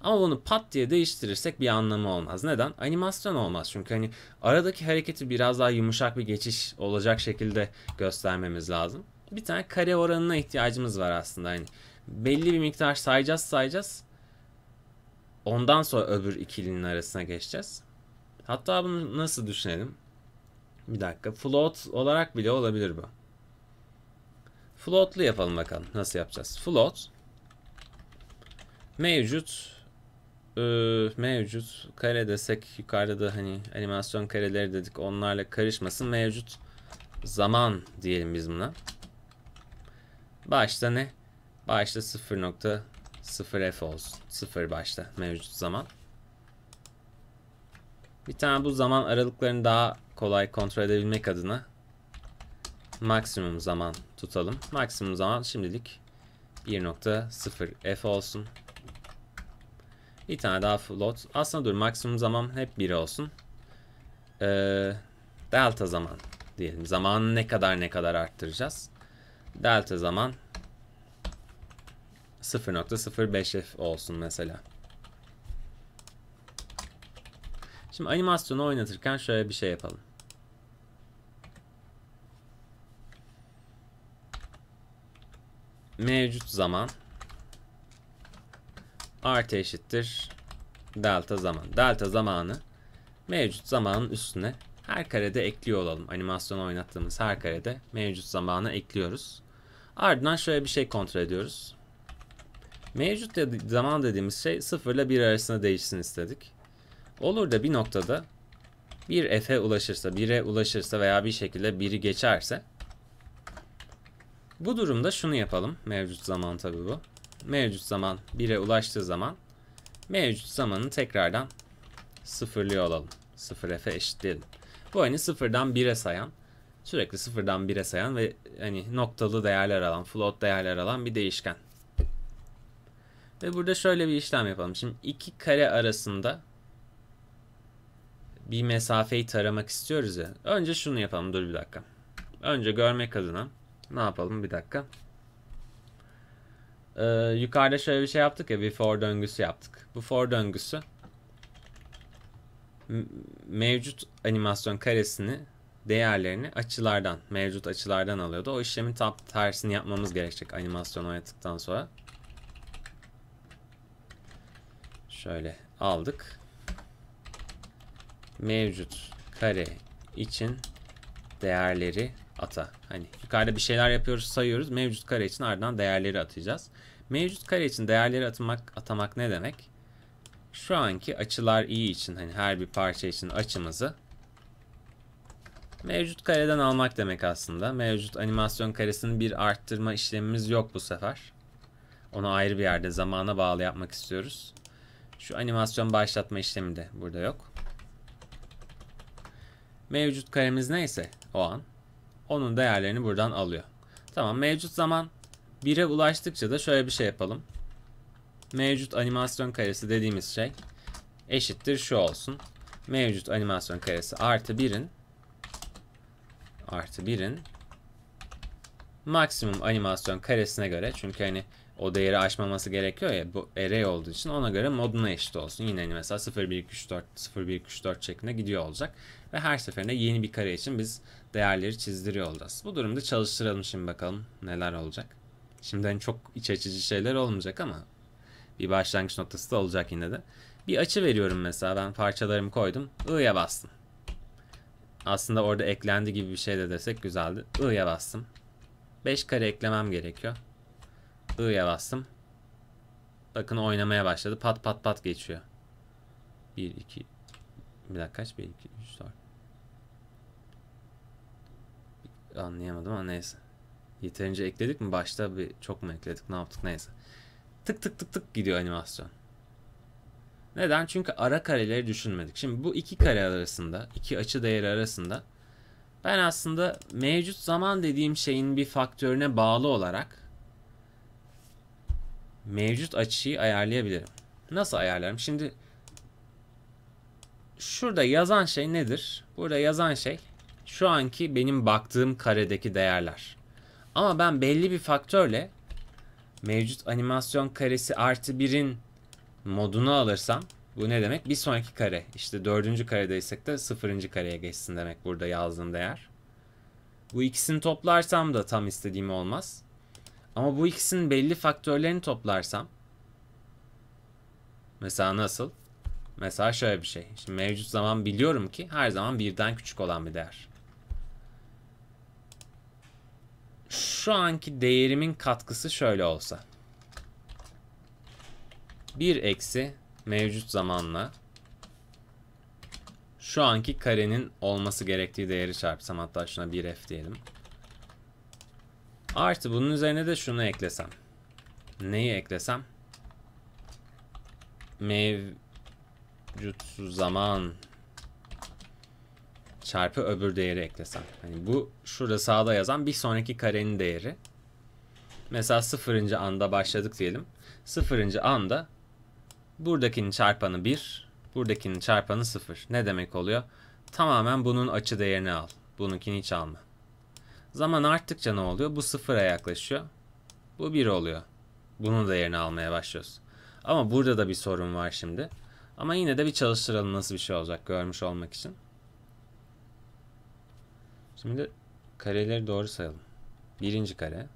Speaker 1: Ama bunu pat diye değiştirirsek bir anlamı olmaz. Neden? Animasyon olmaz. Çünkü hani aradaki hareketi biraz daha yumuşak bir geçiş olacak şekilde göstermemiz lazım. Bir tane kare oranına ihtiyacımız var aslında. Hani belli bir miktar sayacağız sayacağız. Ondan sonra öbür ikilinin arasına geçeceğiz. Hatta bunu nasıl düşünelim? Bir dakika. Float olarak bile olabilir bu. Float'lu yapalım bakalım. Nasıl yapacağız? Float mevcut e, mevcut kare desek yukarıda da hani animasyon kareleri dedik onlarla karışmasın. Mevcut zaman diyelim biz buna. Başta ne? Başta 0.0f olsun. 0 başta mevcut zaman. Bir tane bu zaman aralıklarını daha kolay kontrol edebilmek adına maksimum zaman tutalım. Maksimum zaman şimdilik 1.0 f olsun. Bir tane daha float. Aslında dur maksimum zaman hep 1 olsun. Ee, delta zaman diyelim. Zamanı ne kadar ne kadar arttıracağız. Delta zaman 0.05 f olsun mesela. Şimdi animasyonu oynatırken şöyle bir şey yapalım. Mevcut zaman artı eşittir delta zaman. Delta zamanı mevcut zamanın üstüne her karede ekliyor olalım. Animasyonu oynattığımız her karede mevcut zamanı ekliyoruz. Ardından şöyle bir şey kontrol ediyoruz. Mevcut dedi zaman dediğimiz şey 0 ile 1 arasında değişsin istedik. Olur da bir noktada bir f'e ulaşırsa, 1'e ulaşırsa veya bir şekilde 1'i geçerse bu durumda şunu yapalım. Mevcut zaman tabi bu. Mevcut zaman 1'e ulaştığı zaman mevcut zamanı tekrardan sıfırlıyor olalım. 0 f'e eşitleyelim. Bu hani sıfırdan 1'e sayan, sürekli sıfırdan 1'e sayan ve hani noktalı değerler alan, float değerler alan bir değişken. Ve burada şöyle bir işlem yapalım. Şimdi iki kare arasında bir mesafeyi taramak istiyoruz ya. Önce şunu yapalım. Dur bir dakika. Önce görmek adına ne yapalım bir dakika. Ee, yukarıda şöyle bir şey yaptık ya bir for döngüsü yaptık. Bu for döngüsü mevcut animasyon karesini değerlerini açılardan, mevcut açılardan alıyordu. O işlemin tam tersini yapmamız gerekecek animasyon oynattıktan sonra. Şöyle aldık. Mevcut kare için değerleri ata. Hani yukarıda bir şeyler yapıyoruz, sayıyoruz. Mevcut kare için ardından değerleri atacağız. Mevcut kare için değerleri atmak atamak ne demek? Şu anki açılar iyi için hani her bir parça için açımızı mevcut kareden almak demek aslında. Mevcut animasyon karesinin bir arttırma işlemimiz yok bu sefer. Onu ayrı bir yerde zamana bağlı yapmak istiyoruz. Şu animasyon başlatma işlemi de burada yok. Mevcut karemiz neyse o an onun değerlerini buradan alıyor. Tamam mevcut zaman 1'e ulaştıkça da şöyle bir şey yapalım. Mevcut animasyon karesi dediğimiz şey eşittir şu olsun. Mevcut animasyon karesi artı 1'in artı 1'in maksimum animasyon karesine göre çünkü hani o değeri aşmaması gerekiyor ya bu array olduğu için ona göre moduna eşit olsun. Yine hani mesela 0 1 2 3 4 0 1 2 3 4 şeklinde gidiyor olacak ve her seferinde yeni bir kare için biz değerleri çizdiriyor olacağız. Bu durumda çalıştıralım şimdi bakalım neler olacak. Şimdiden çok iç açıcı şeyler olmayacak ama bir başlangıç noktası da olacak yine de. Bir açı veriyorum mesela ben parçalarımı koydum. I'ya bastım. Aslında orada eklendi gibi bir şey de desek güzeldi. I'ya bastım. 5 kare eklemem gerekiyor. I'ya bastım. Bakın oynamaya başladı. Pat pat pat geçiyor. 1, 2, bir dakika kaç? 1, 2, 3, 4. Anlayamadım ama neyse. Yeterince ekledik mi? Başta bir çok mu ekledik? Ne yaptık? Neyse. Tık tık tık tık gidiyor animasyon. Neden? Çünkü ara kareleri düşünmedik. Şimdi bu iki kare arasında, iki açı değeri arasında ben aslında mevcut zaman dediğim şeyin bir faktörüne bağlı olarak mevcut açıyı ayarlayabilirim. Nasıl ayarlarım? Şimdi şurada yazan şey nedir? Burada yazan şey şu anki benim baktığım karedeki değerler. Ama ben belli bir faktörle mevcut animasyon karesi artı 1'in modunu alırsam bu ne demek? Bir sonraki kare. İşte dördüncü karedeysek de sıfırıncı kareye geçsin demek burada yazdığım değer. Bu ikisini toplarsam da tam istediğim olmaz. Ama bu ikisinin belli faktörlerini toplarsam mesela nasıl? Mesela şöyle bir şey. Şimdi mevcut zaman biliyorum ki her zaman birden küçük olan bir değer. Şu anki değerimin katkısı şöyle olsa. 1 eksi mevcut zamanla şu anki karenin olması gerektiği değeri çarpsam hatta şuna 1f diyelim. Artı bunun üzerine de şunu eklesem. Neyi eklesem? Mevcut zaman çarpı öbür değeri eklesem. Hani bu şurada sağda yazan bir sonraki karenin değeri. Mesela sıfırıncı anda başladık diyelim. Sıfırıncı anda buradakinin çarpanı 1, buradakinin çarpanı 0. Ne demek oluyor? Tamamen bunun açı değerini al. Bununkini hiç alma. Zaman arttıkça ne oluyor? Bu sıfıra yaklaşıyor. Bu 1 oluyor. Bunun değerini almaya başlıyoruz. Ama burada da bir sorun var şimdi. Ama yine de bir çalıştıralım nasıl bir şey olacak görmüş olmak için. Şimdi kareleri doğru sayalım. Birinci kare.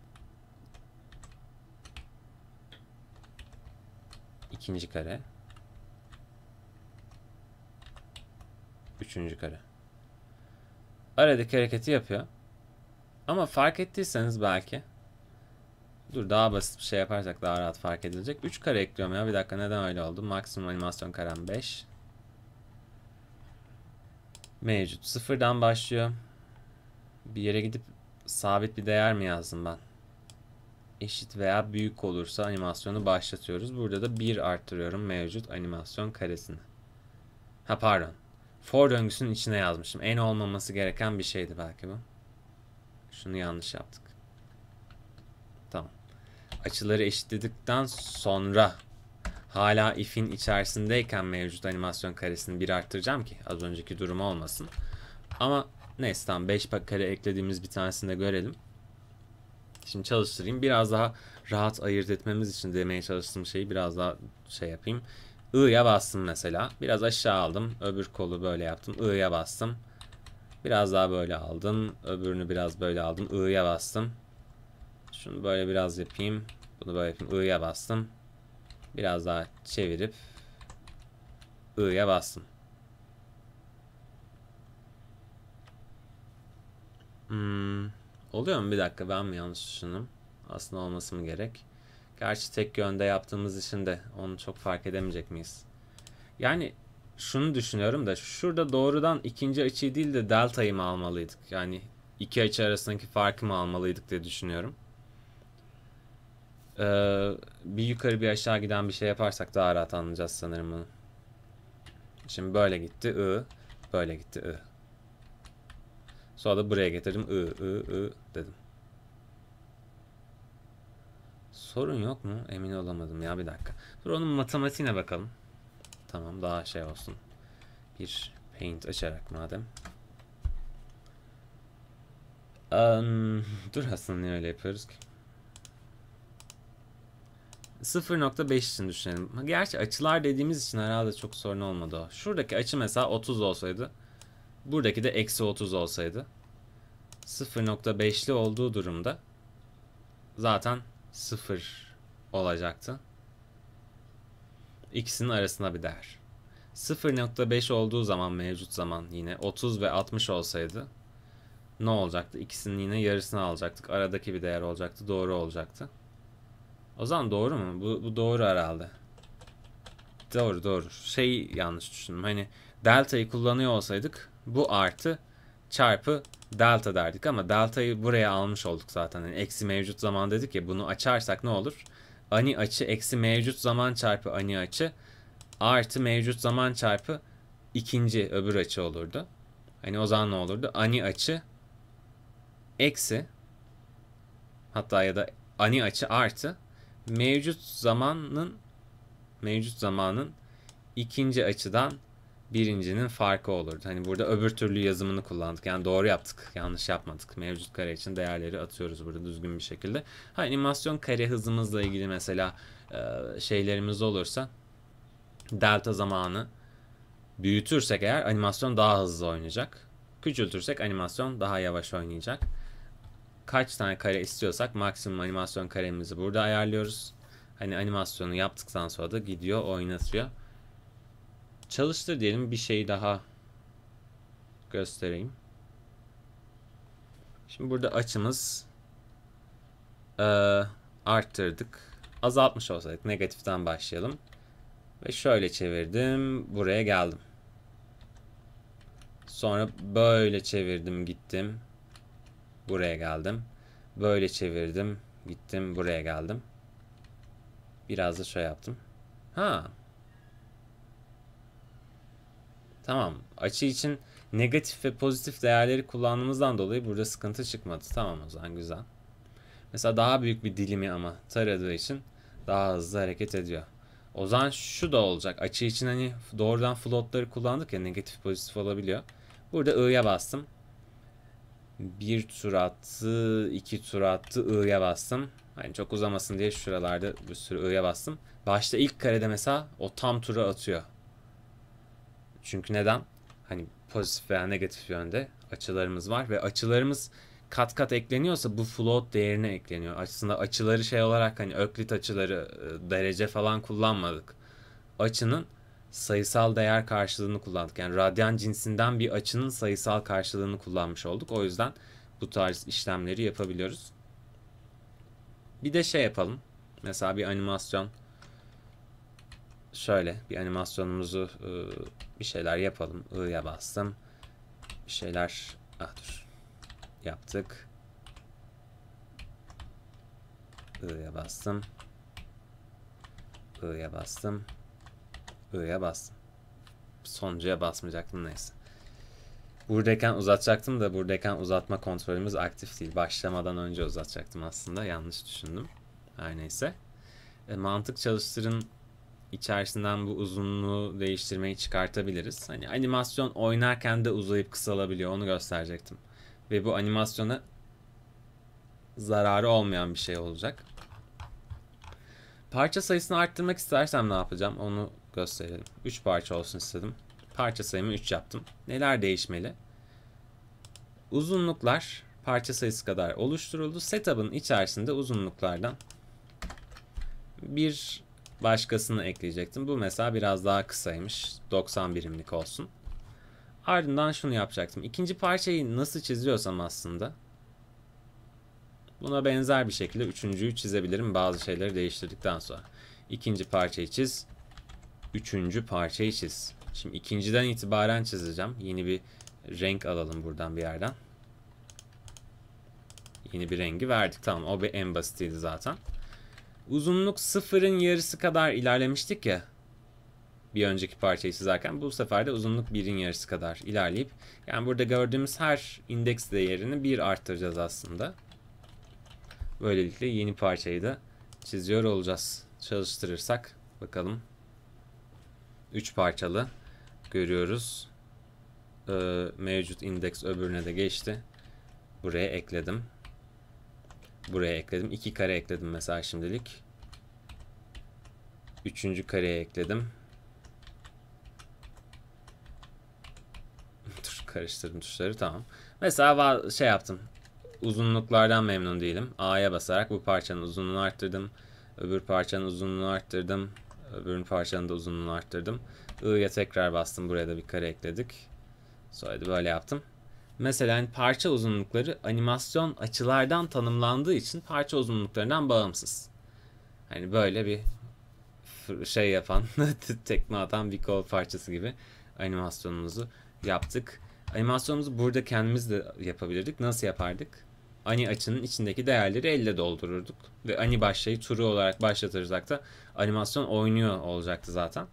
Speaker 1: ikinci kare. Üçüncü kare. Aradaki hareketi yapıyor. Ama fark ettiyseniz belki Dur daha basit bir şey yaparsak daha rahat fark edilecek. 3 kare ekliyorum ya. Bir dakika neden öyle oldu? Maksimum animasyon karem 5. Mevcut. Sıfırdan başlıyor. Bir yere gidip sabit bir değer mi yazdım ben? Eşit veya büyük olursa animasyonu başlatıyoruz. Burada da 1 arttırıyorum mevcut animasyon karesini. Ha pardon. For döngüsünün içine yazmışım. En olmaması gereken bir şeydi belki bu. Şunu yanlış yaptık. Tamam. Açıları eşitledikten sonra hala if'in içerisindeyken mevcut animasyon karesini bir arttıracağım ki az önceki durum olmasın. Ama neyse tamam 5 kare eklediğimiz bir tanesini de görelim. Şimdi çalıştırayım. Biraz daha rahat ayırt etmemiz için demeye çalıştığım şeyi biraz daha şey yapayım. I'ya bastım mesela. Biraz aşağı aldım. Öbür kolu böyle yaptım. I'ya bastım. Biraz daha böyle aldım. Öbürünü biraz böyle aldım. I'ya bastım. Şunu böyle biraz yapayım. Bunu böyle yapayım. I'ya bastım. Biraz daha çevirip I'ya bastım. Hmm, oluyor mu? Bir dakika ben mi yanlış düşündüm? Aslında olması mı gerek? Gerçi tek yönde yaptığımız için de onu çok fark edemeyecek miyiz? Yani şunu düşünüyorum da şurada doğrudan ikinci açıyı değil de delta'yı mı almalıydık? Yani iki açı arasındaki farkı mı almalıydık diye düşünüyorum. Ee, bir yukarı bir aşağı giden bir şey yaparsak daha rahat anlayacağız sanırım bunu. Şimdi böyle gitti I, böyle gitti I. Sonra da buraya getirdim I, I, I dedim. Sorun yok mu? Emin olamadım ya bir dakika. Dur onun matematiğine bakalım. Tamam daha şey olsun. Bir paint açarak madem. Um, dur aslında niye öyle yapıyoruz ki? 0.5 için düşünelim. Gerçi açılar dediğimiz için herhalde çok sorun olmadı o. Şuradaki açı mesela 30 olsaydı. Buradaki de eksi 30 olsaydı. 0.5'li olduğu durumda zaten 0 olacaktı. İkisinin arasında bir değer. 0.5 olduğu zaman mevcut zaman yine 30 ve 60 olsaydı ne olacaktı? İkisinin yine yarısını alacaktık. Aradaki bir değer olacaktı. Doğru olacaktı. O zaman doğru mu? Bu, bu doğru herhalde. Doğru doğru. Şey yanlış düşündüm. Hani delta'yı kullanıyor olsaydık bu artı çarpı delta derdik ama delta'yı buraya almış olduk zaten. Yani eksi mevcut zaman dedik ya bunu açarsak ne olur? Ani açı eksi mevcut zaman çarpı ani açı artı mevcut zaman çarpı ikinci öbür açı olurdu. Hani o zaman ne olurdu? Ani açı eksi hatta ya da ani açı artı mevcut zamanın mevcut zamanın ikinci açıdan birincinin farkı olurdu. Hani burada öbür türlü yazımını kullandık. Yani doğru yaptık. Yanlış yapmadık. Mevcut kare için değerleri atıyoruz burada düzgün bir şekilde. Ha, animasyon kare hızımızla ilgili mesela e, şeylerimiz olursa delta zamanı büyütürsek eğer animasyon daha hızlı oynayacak. Küçültürsek animasyon daha yavaş oynayacak kaç tane kare istiyorsak maksimum animasyon karemizi burada ayarlıyoruz. Hani animasyonu yaptıktan sonra da gidiyor oynatıyor. Çalıştır diyelim bir şey daha göstereyim. Şimdi burada açımız e, arttırdık. Azaltmış olsaydık negatiften başlayalım. Ve şöyle çevirdim. Buraya geldim. Sonra böyle çevirdim gittim. Buraya geldim. Böyle çevirdim. Gittim buraya geldim. Biraz da şöyle yaptım. Ha. Tamam. Açı için negatif ve pozitif değerleri kullandığımızdan dolayı burada sıkıntı çıkmadı. Tamam o zaman güzel. Mesela daha büyük bir dilimi ama taradığı için daha hızlı hareket ediyor. O zaman şu da olacak. Açı için hani doğrudan floatları kullandık ya negatif pozitif olabiliyor. Burada I'ya bastım. Bir tur attı, iki tur attı, I'ya bastım. Hani çok uzamasın diye şuralarda bir sürü I'ya bastım. Başta ilk karede mesela o tam tura atıyor. Çünkü neden? Hani pozitif veya negatif yönde açılarımız var ve açılarımız kat kat ekleniyorsa bu float değerine ekleniyor. Aslında açıları şey olarak hani öklit açıları e, derece falan kullanmadık. Açının sayısal değer karşılığını kullandık. Yani radyan cinsinden bir açının sayısal karşılığını kullanmış olduk. O yüzden bu tarz işlemleri yapabiliyoruz. Bir de şey yapalım. Mesela bir animasyon şöyle bir animasyonumuzu e, bir şeyler yapalım. I'ya bastım. Bir şeyler ah dur. Yaptık. I'ya bastım. I'ya bastım. I'ya bastım. Sonuncuya basmayacaktım neyse. Buradayken uzatacaktım da buradayken uzatma kontrolümüz aktif değil. Başlamadan önce uzatacaktım aslında. Yanlış düşündüm. Her neyse. E, mantık çalıştırın içerisinden bu uzunluğu değiştirmeyi çıkartabiliriz. Hani animasyon oynarken de uzayıp kısalabiliyor. Onu gösterecektim. Ve bu animasyona zararı olmayan bir şey olacak. Parça sayısını arttırmak istersem ne yapacağım? Onu gösterelim. 3 parça olsun istedim. Parça sayımı 3 yaptım. Neler değişmeli? Uzunluklar parça sayısı kadar oluşturuldu. Setup'ın içerisinde uzunluklardan bir başkasını ekleyecektim. Bu mesela biraz daha kısaymış. 90 birimlik olsun. Ardından şunu yapacaktım. İkinci parçayı nasıl çiziyorsam aslında buna benzer bir şekilde üçüncüyü çizebilirim bazı şeyleri değiştirdikten sonra. İkinci parçayı çiz. Üçüncü parçayı çiz. Şimdi ikinciden itibaren çizeceğim. Yeni bir renk alalım buradan bir yerden. Yeni bir rengi verdik. Tamam o bir en basitiydi zaten. Uzunluk sıfırın yarısı kadar ilerlemiştik ya. Bir önceki parçayı çizerken bu sefer de uzunluk birin yarısı kadar ilerleyip yani burada gördüğümüz her indeks değerini bir arttıracağız aslında. Böylelikle yeni parçayı da çiziyor olacağız. Çalıştırırsak bakalım. 3 parçalı görüyoruz. Ee, mevcut indeks öbürüne de geçti. Buraya ekledim. Buraya ekledim. 2 kare ekledim mesela şimdilik. Üçüncü kareye ekledim. Dur karıştırdım tuşları tamam. Mesela şey yaptım. Uzunluklardan memnun değilim. A'ya basarak bu parçanın uzunluğunu arttırdım. Öbür parçanın uzunluğunu arttırdım. Öbürün parçanın da uzunluğunu arttırdım. I'ya tekrar bastım. Buraya da bir kare ekledik. Sonra da böyle yaptım. Mesela hani parça uzunlukları animasyon açılardan tanımlandığı için parça uzunluklarından bağımsız. Hani böyle bir şey yapan, tekme atan bir kol parçası gibi animasyonumuzu yaptık. Animasyonumuzu burada kendimiz de yapabilirdik. Nasıl yapardık? Ani açının içindeki değerleri elle doldururduk. Ve ani başlayı turu olarak başlatırsak da animasyon oynuyor olacaktı zaten.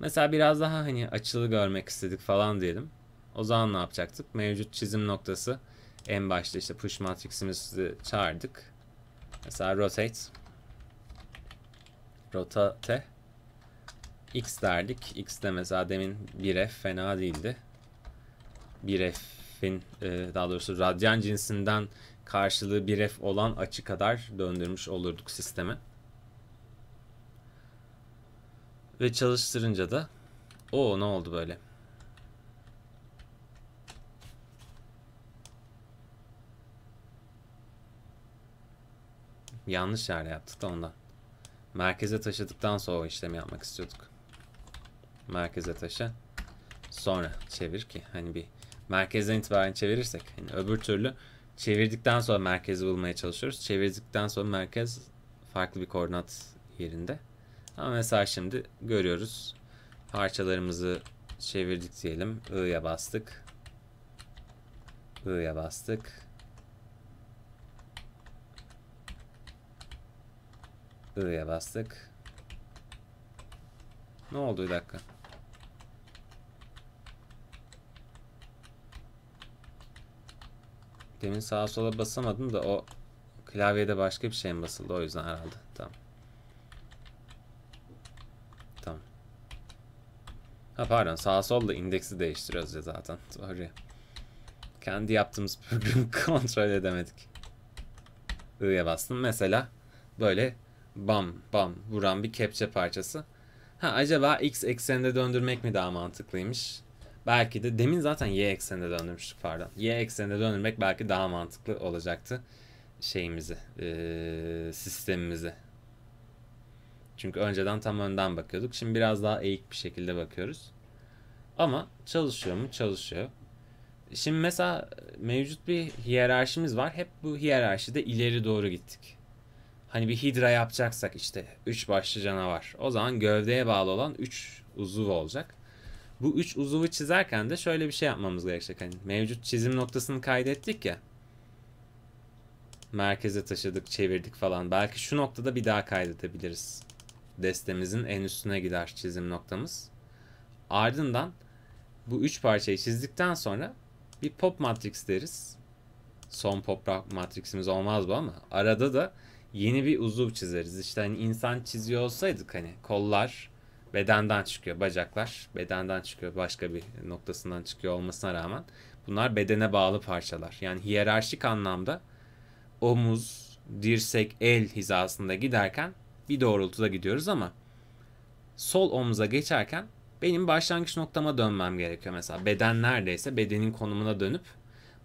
Speaker 1: Mesela biraz daha hani açılı görmek istedik falan diyelim. O zaman ne yapacaktık? Mevcut çizim noktası en başta işte push matrix'imizi çağırdık. Mesela rotate rotate x derdik. x de mesela demin 1f fena değildi. 1f'in e, daha doğrusu radyan cinsinden karşılığı 1f olan açı kadar döndürmüş olurduk sistemi. Ve çalıştırınca da o ne oldu böyle? Yanlış yerde yaptık da ondan. Merkeze taşıdıktan sonra o işlemi yapmak istiyorduk. Merkeze taşı. Sonra çevir ki hani bir merkezden itibaren çevirirsek hani öbür türlü çevirdikten sonra merkezi bulmaya çalışıyoruz. Çevirdikten sonra merkez farklı bir koordinat yerinde. Ama mesela şimdi görüyoruz. Parçalarımızı çevirdik diyelim. I'ya bastık. I'ya bastık. I'ya bastık. Ne oldu bir dakika? Demin sağa sola basamadım da o klavyede başka bir şey mi basıldı o yüzden herhalde. Tamam. Tamam. Ha pardon sağa solda indeksi değiştiriyoruz ya zaten. Doğru. Kendi yaptığımız programı kontrol edemedik. I'ya bastım. Mesela böyle bam bam vuran bir kepçe parçası. Ha acaba x ekseninde döndürmek mi daha mantıklıymış? Belki de demin zaten y ekseninde döndürmüştük pardon. Y ekseninde döndürmek belki daha mantıklı olacaktı şeyimizi, e, sistemimizi. Çünkü önceden tam önden bakıyorduk. Şimdi biraz daha eğik bir şekilde bakıyoruz. Ama çalışıyor mu? Çalışıyor. Şimdi mesela mevcut bir hiyerarşimiz var. Hep bu hiyerarşide ileri doğru gittik. Hani bir hidra yapacaksak işte 3 başlı canavar. O zaman gövdeye bağlı olan 3 uzuv olacak. Bu 3 uzuvu çizerken de şöyle bir şey yapmamız gerekecek. Hani mevcut çizim noktasını kaydettik ya. Merkeze taşıdık, çevirdik falan. Belki şu noktada bir daha kaydedebiliriz. Destemizin en üstüne gider çizim noktamız. Ardından bu üç parçayı çizdikten sonra bir pop matrix deriz. Son pop matriximiz olmaz bu ama arada da yeni bir uzuv çizeriz. İşte hani insan çiziyor olsaydık hani kollar bedenden çıkıyor, bacaklar bedenden çıkıyor, başka bir noktasından çıkıyor olmasına rağmen bunlar bedene bağlı parçalar. Yani hiyerarşik anlamda omuz, dirsek, el hizasında giderken bir doğrultuda gidiyoruz ama sol omuza geçerken benim başlangıç noktama dönmem gerekiyor mesela. Beden neredeyse bedenin konumuna dönüp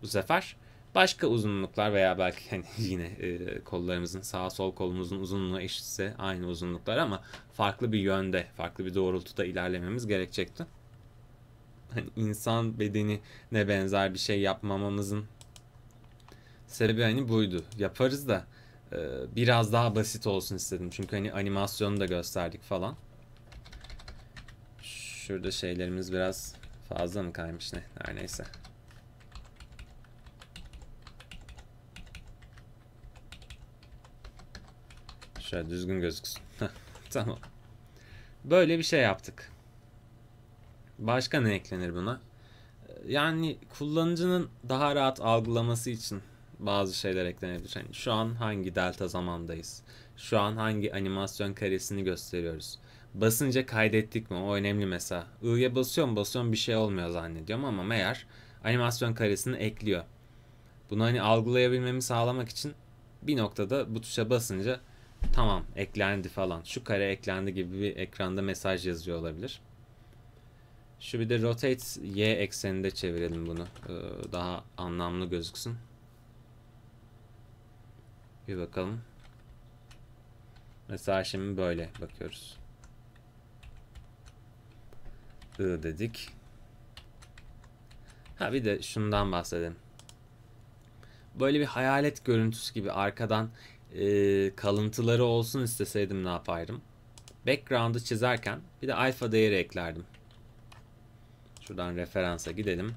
Speaker 1: bu sefer başka uzunluklar veya belki hani yine e, kollarımızın sağ sol kolumuzun uzunluğu eşitse aynı uzunluklar ama farklı bir yönde, farklı bir doğrultuda ilerlememiz gerekecekti. Hani insan bedeni ne benzer bir şey yapmamamızın sebebi hani buydu. Yaparız da e, biraz daha basit olsun istedim. Çünkü hani animasyonu da gösterdik falan. Şurada şeylerimiz biraz fazla mı kaymış ne? Her neyse. Şöyle düzgün gözüksün. tamam. Böyle bir şey yaptık. Başka ne eklenir buna? Yani kullanıcının daha rahat algılaması için bazı şeyler eklenebilir. Yani şu an hangi delta zamandayız? Şu an hangi animasyon karesini gösteriyoruz? Basınca kaydettik mi? O önemli mesela. I'ya basıyorum basıyorum bir şey olmuyor zannediyorum ama meğer animasyon karesini ekliyor. Bunu hani algılayabilmemi sağlamak için bir noktada bu tuşa basınca tamam eklendi falan şu kare eklendi gibi bir ekranda mesaj yazıyor olabilir. Şu bir de rotate y ekseninde çevirelim bunu. Ee, daha anlamlı gözüksün. Bir bakalım. Mesela şimdi böyle bakıyoruz. I dedik. Ha bir de şundan bahsedelim. Böyle bir hayalet görüntüsü gibi arkadan e, kalıntıları olsun isteseydim ne yapardım? Background'ı çizerken bir de alfa değeri eklerdim. Şuradan referansa gidelim.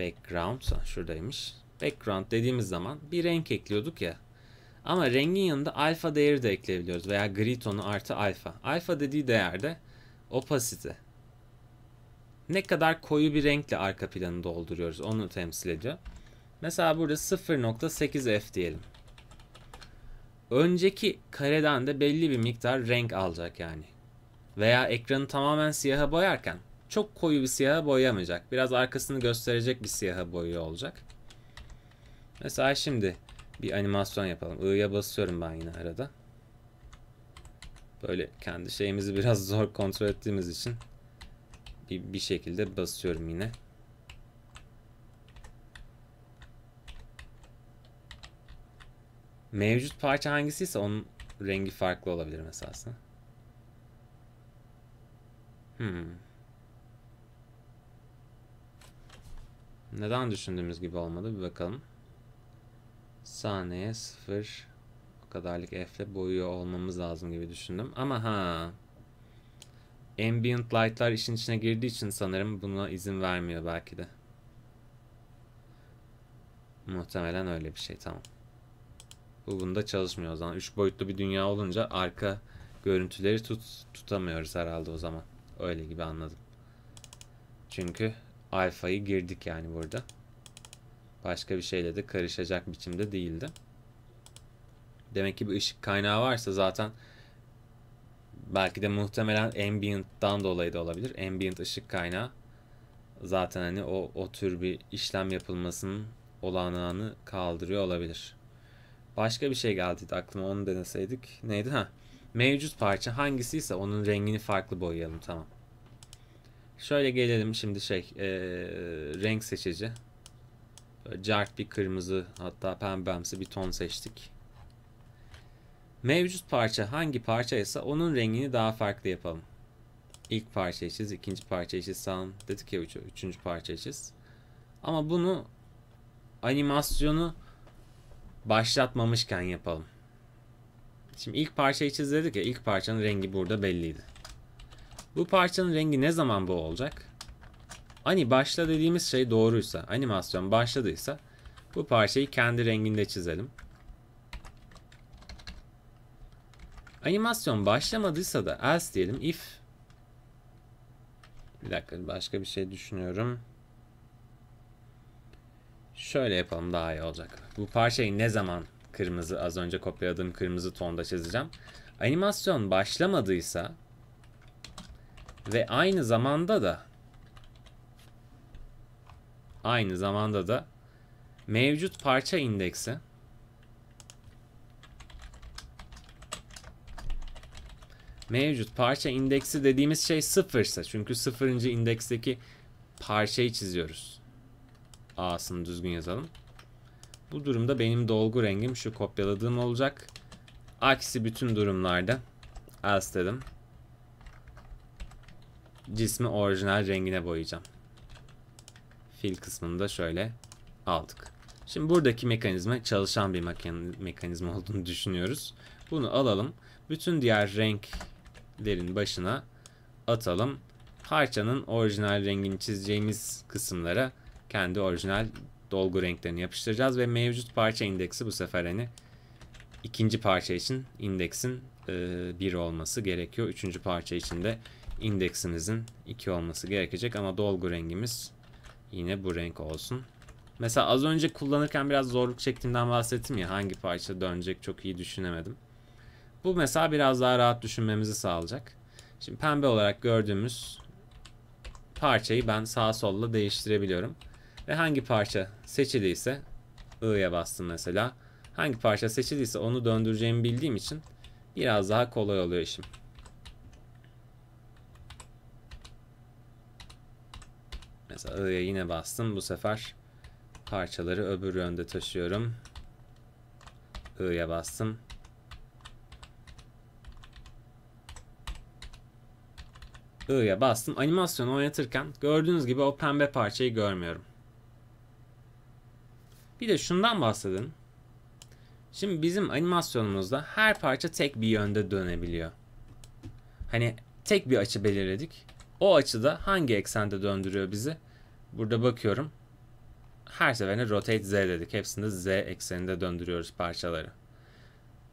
Speaker 1: Background şuradaymış. Background dediğimiz zaman bir renk ekliyorduk ya. Ama rengin yanında alfa değeri de ekleyebiliyoruz veya gri tonu artı alfa. Alfa dediği değerde opacity. Ne kadar koyu bir renkle arka planı dolduruyoruz onu temsil ediyor. Mesela burada 0.8 f diyelim. Önceki kareden de belli bir miktar renk alacak yani. Veya ekranı tamamen siyaha boyarken çok koyu bir siyaha boyamayacak. Biraz arkasını gösterecek bir siyaha boyuyor olacak. Mesela şimdi bir animasyon yapalım. I'ya basıyorum ben yine arada. Böyle kendi şeyimizi biraz zor kontrol ettiğimiz için bir, bir şekilde basıyorum yine. Mevcut parça hangisiyse onun rengi farklı olabilir mesela. Hmm. Neden düşündüğümüz gibi olmadı bir bakalım. Saniye 0 o kadarlık F ile boyuyor olmamız lazım gibi düşündüm. Ama ha ambient light'lar işin içine girdiği için sanırım buna izin vermiyor belki de. Muhtemelen öyle bir şey tamam. Bunda çalışmıyor o zaman. 3 boyutlu bir dünya olunca arka görüntüleri tut, tutamıyoruz herhalde o zaman. Öyle gibi anladım. Çünkü alfayı girdik yani burada. Başka bir şeyle de karışacak biçimde değildi. Demek ki bir ışık kaynağı varsa zaten belki de muhtemelen ambient'dan dolayı da olabilir. Ambient ışık kaynağı zaten hani o, o tür bir işlem yapılmasının olanağını kaldırıyor olabilir. Başka bir şey geldi aklıma onu deneseydik. Neydi? Ha. Mevcut parça hangisiyse onun rengini farklı boyayalım tamam. Şöyle gelelim şimdi şey ee, renk seçici. Cart bir kırmızı hatta pembemsi bir ton seçtik. Mevcut parça hangi parça ise onun rengini daha farklı yapalım. İlk parça çiz, ikinci parça çiz, sağın dedik ya üç, üçüncü parça çiz. Ama bunu animasyonu başlatmamışken yapalım. Şimdi ilk parçayı çiz dedik ya ilk parçanın rengi burada belliydi. Bu parçanın rengi ne zaman bu olacak? Hani başla dediğimiz şey doğruysa, animasyon başladıysa bu parçayı kendi renginde çizelim. Animasyon başlamadıysa da else diyelim if bir dakika başka bir şey düşünüyorum. Şöyle yapalım daha iyi olacak. Bu parçayı ne zaman kırmızı az önce kopyaladığım kırmızı tonda çizeceğim. Animasyon başlamadıysa ve aynı zamanda da aynı zamanda da mevcut parça indeksi mevcut parça indeksi dediğimiz şey sıfırsa çünkü sıfırıncı indeksteki parçayı çiziyoruz. A'sını düzgün yazalım. Bu durumda benim dolgu rengim şu kopyaladığım olacak. Aksi bütün durumlarda else dedim. Cismi orijinal rengine boyayacağım. Fil kısmını da şöyle aldık. Şimdi buradaki mekanizma çalışan bir mekanizma olduğunu düşünüyoruz. Bunu alalım. Bütün diğer renklerin başına atalım. Parçanın orijinal rengini çizeceğimiz kısımlara kendi orijinal dolgu renklerini yapıştıracağız ve mevcut parça indeksi bu sefer hani ikinci parça için indeksin e, olması gerekiyor. Üçüncü parça için de indeksimizin 2 olması gerekecek ama dolgu rengimiz yine bu renk olsun. Mesela az önce kullanırken biraz zorluk çektiğimden bahsettim ya hangi parça dönecek çok iyi düşünemedim. Bu mesela biraz daha rahat düşünmemizi sağlayacak. Şimdi pembe olarak gördüğümüz parçayı ben sağ solla değiştirebiliyorum. Ve hangi parça seçiliyse I'ya bastım mesela. Hangi parça seçiliyse onu döndüreceğimi bildiğim için biraz daha kolay oluyor işim. Mesela I'ya yine bastım. Bu sefer parçaları öbür yönde taşıyorum. I'ya bastım. I'ya bastım. Animasyonu oynatırken gördüğünüz gibi o pembe parçayı görmüyorum. Bir de şundan bahsedin. Şimdi bizim animasyonumuzda her parça tek bir yönde dönebiliyor. Hani tek bir açı belirledik. O açıda hangi eksende döndürüyor bizi? Burada bakıyorum. Her seferinde rotate z dedik. Hepsinde z ekseninde döndürüyoruz parçaları.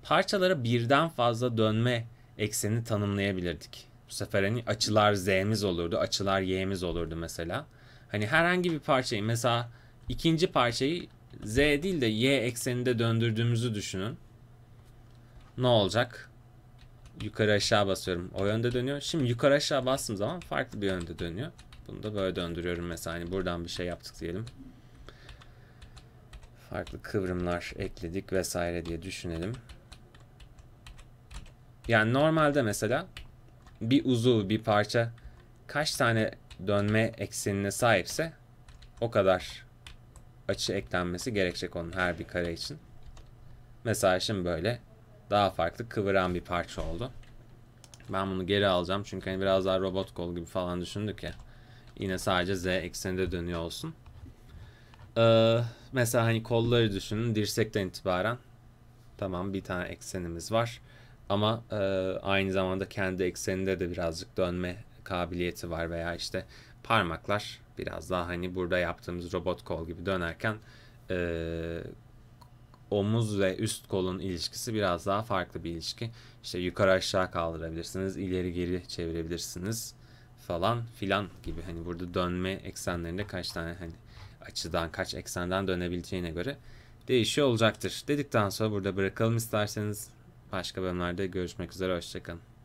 Speaker 1: Parçalara birden fazla dönme ekseni tanımlayabilirdik. Bu sefer hani açılar z'miz olurdu, açılar y'miz olurdu mesela. Hani herhangi bir parçayı mesela ikinci parçayı z değil de y ekseninde döndürdüğümüzü düşünün. Ne olacak? Yukarı aşağı basıyorum. O yönde dönüyor. Şimdi yukarı aşağı bastığım zaman farklı bir yönde dönüyor. Bunu da böyle döndürüyorum mesela. Hani buradan bir şey yaptık diyelim. Farklı kıvrımlar ekledik vesaire diye düşünelim. Yani normalde mesela bir uzuv, bir parça kaç tane dönme eksenine sahipse o kadar açı eklenmesi gerekecek onun her bir kare için. Mesela şimdi böyle daha farklı kıvıran bir parça oldu. Ben bunu geri alacağım çünkü hani biraz daha robot kol gibi falan düşündük ya. Yine sadece z ekseninde dönüyor olsun. Ee, mesela hani kolları düşünün dirsekten itibaren. Tamam bir tane eksenimiz var. Ama e, aynı zamanda kendi ekseninde de birazcık dönme kabiliyeti var veya işte parmaklar biraz daha hani burada yaptığımız robot kol gibi dönerken e, omuz ve üst kolun ilişkisi biraz daha farklı bir ilişki. İşte yukarı aşağı kaldırabilirsiniz, ileri geri çevirebilirsiniz falan filan gibi hani burada dönme eksenlerinde kaç tane hani açıdan kaç eksenden dönebileceğine göre değişiyor olacaktır. Dedikten sonra burada bırakalım isterseniz başka bölümlerde görüşmek üzere hoşçakalın.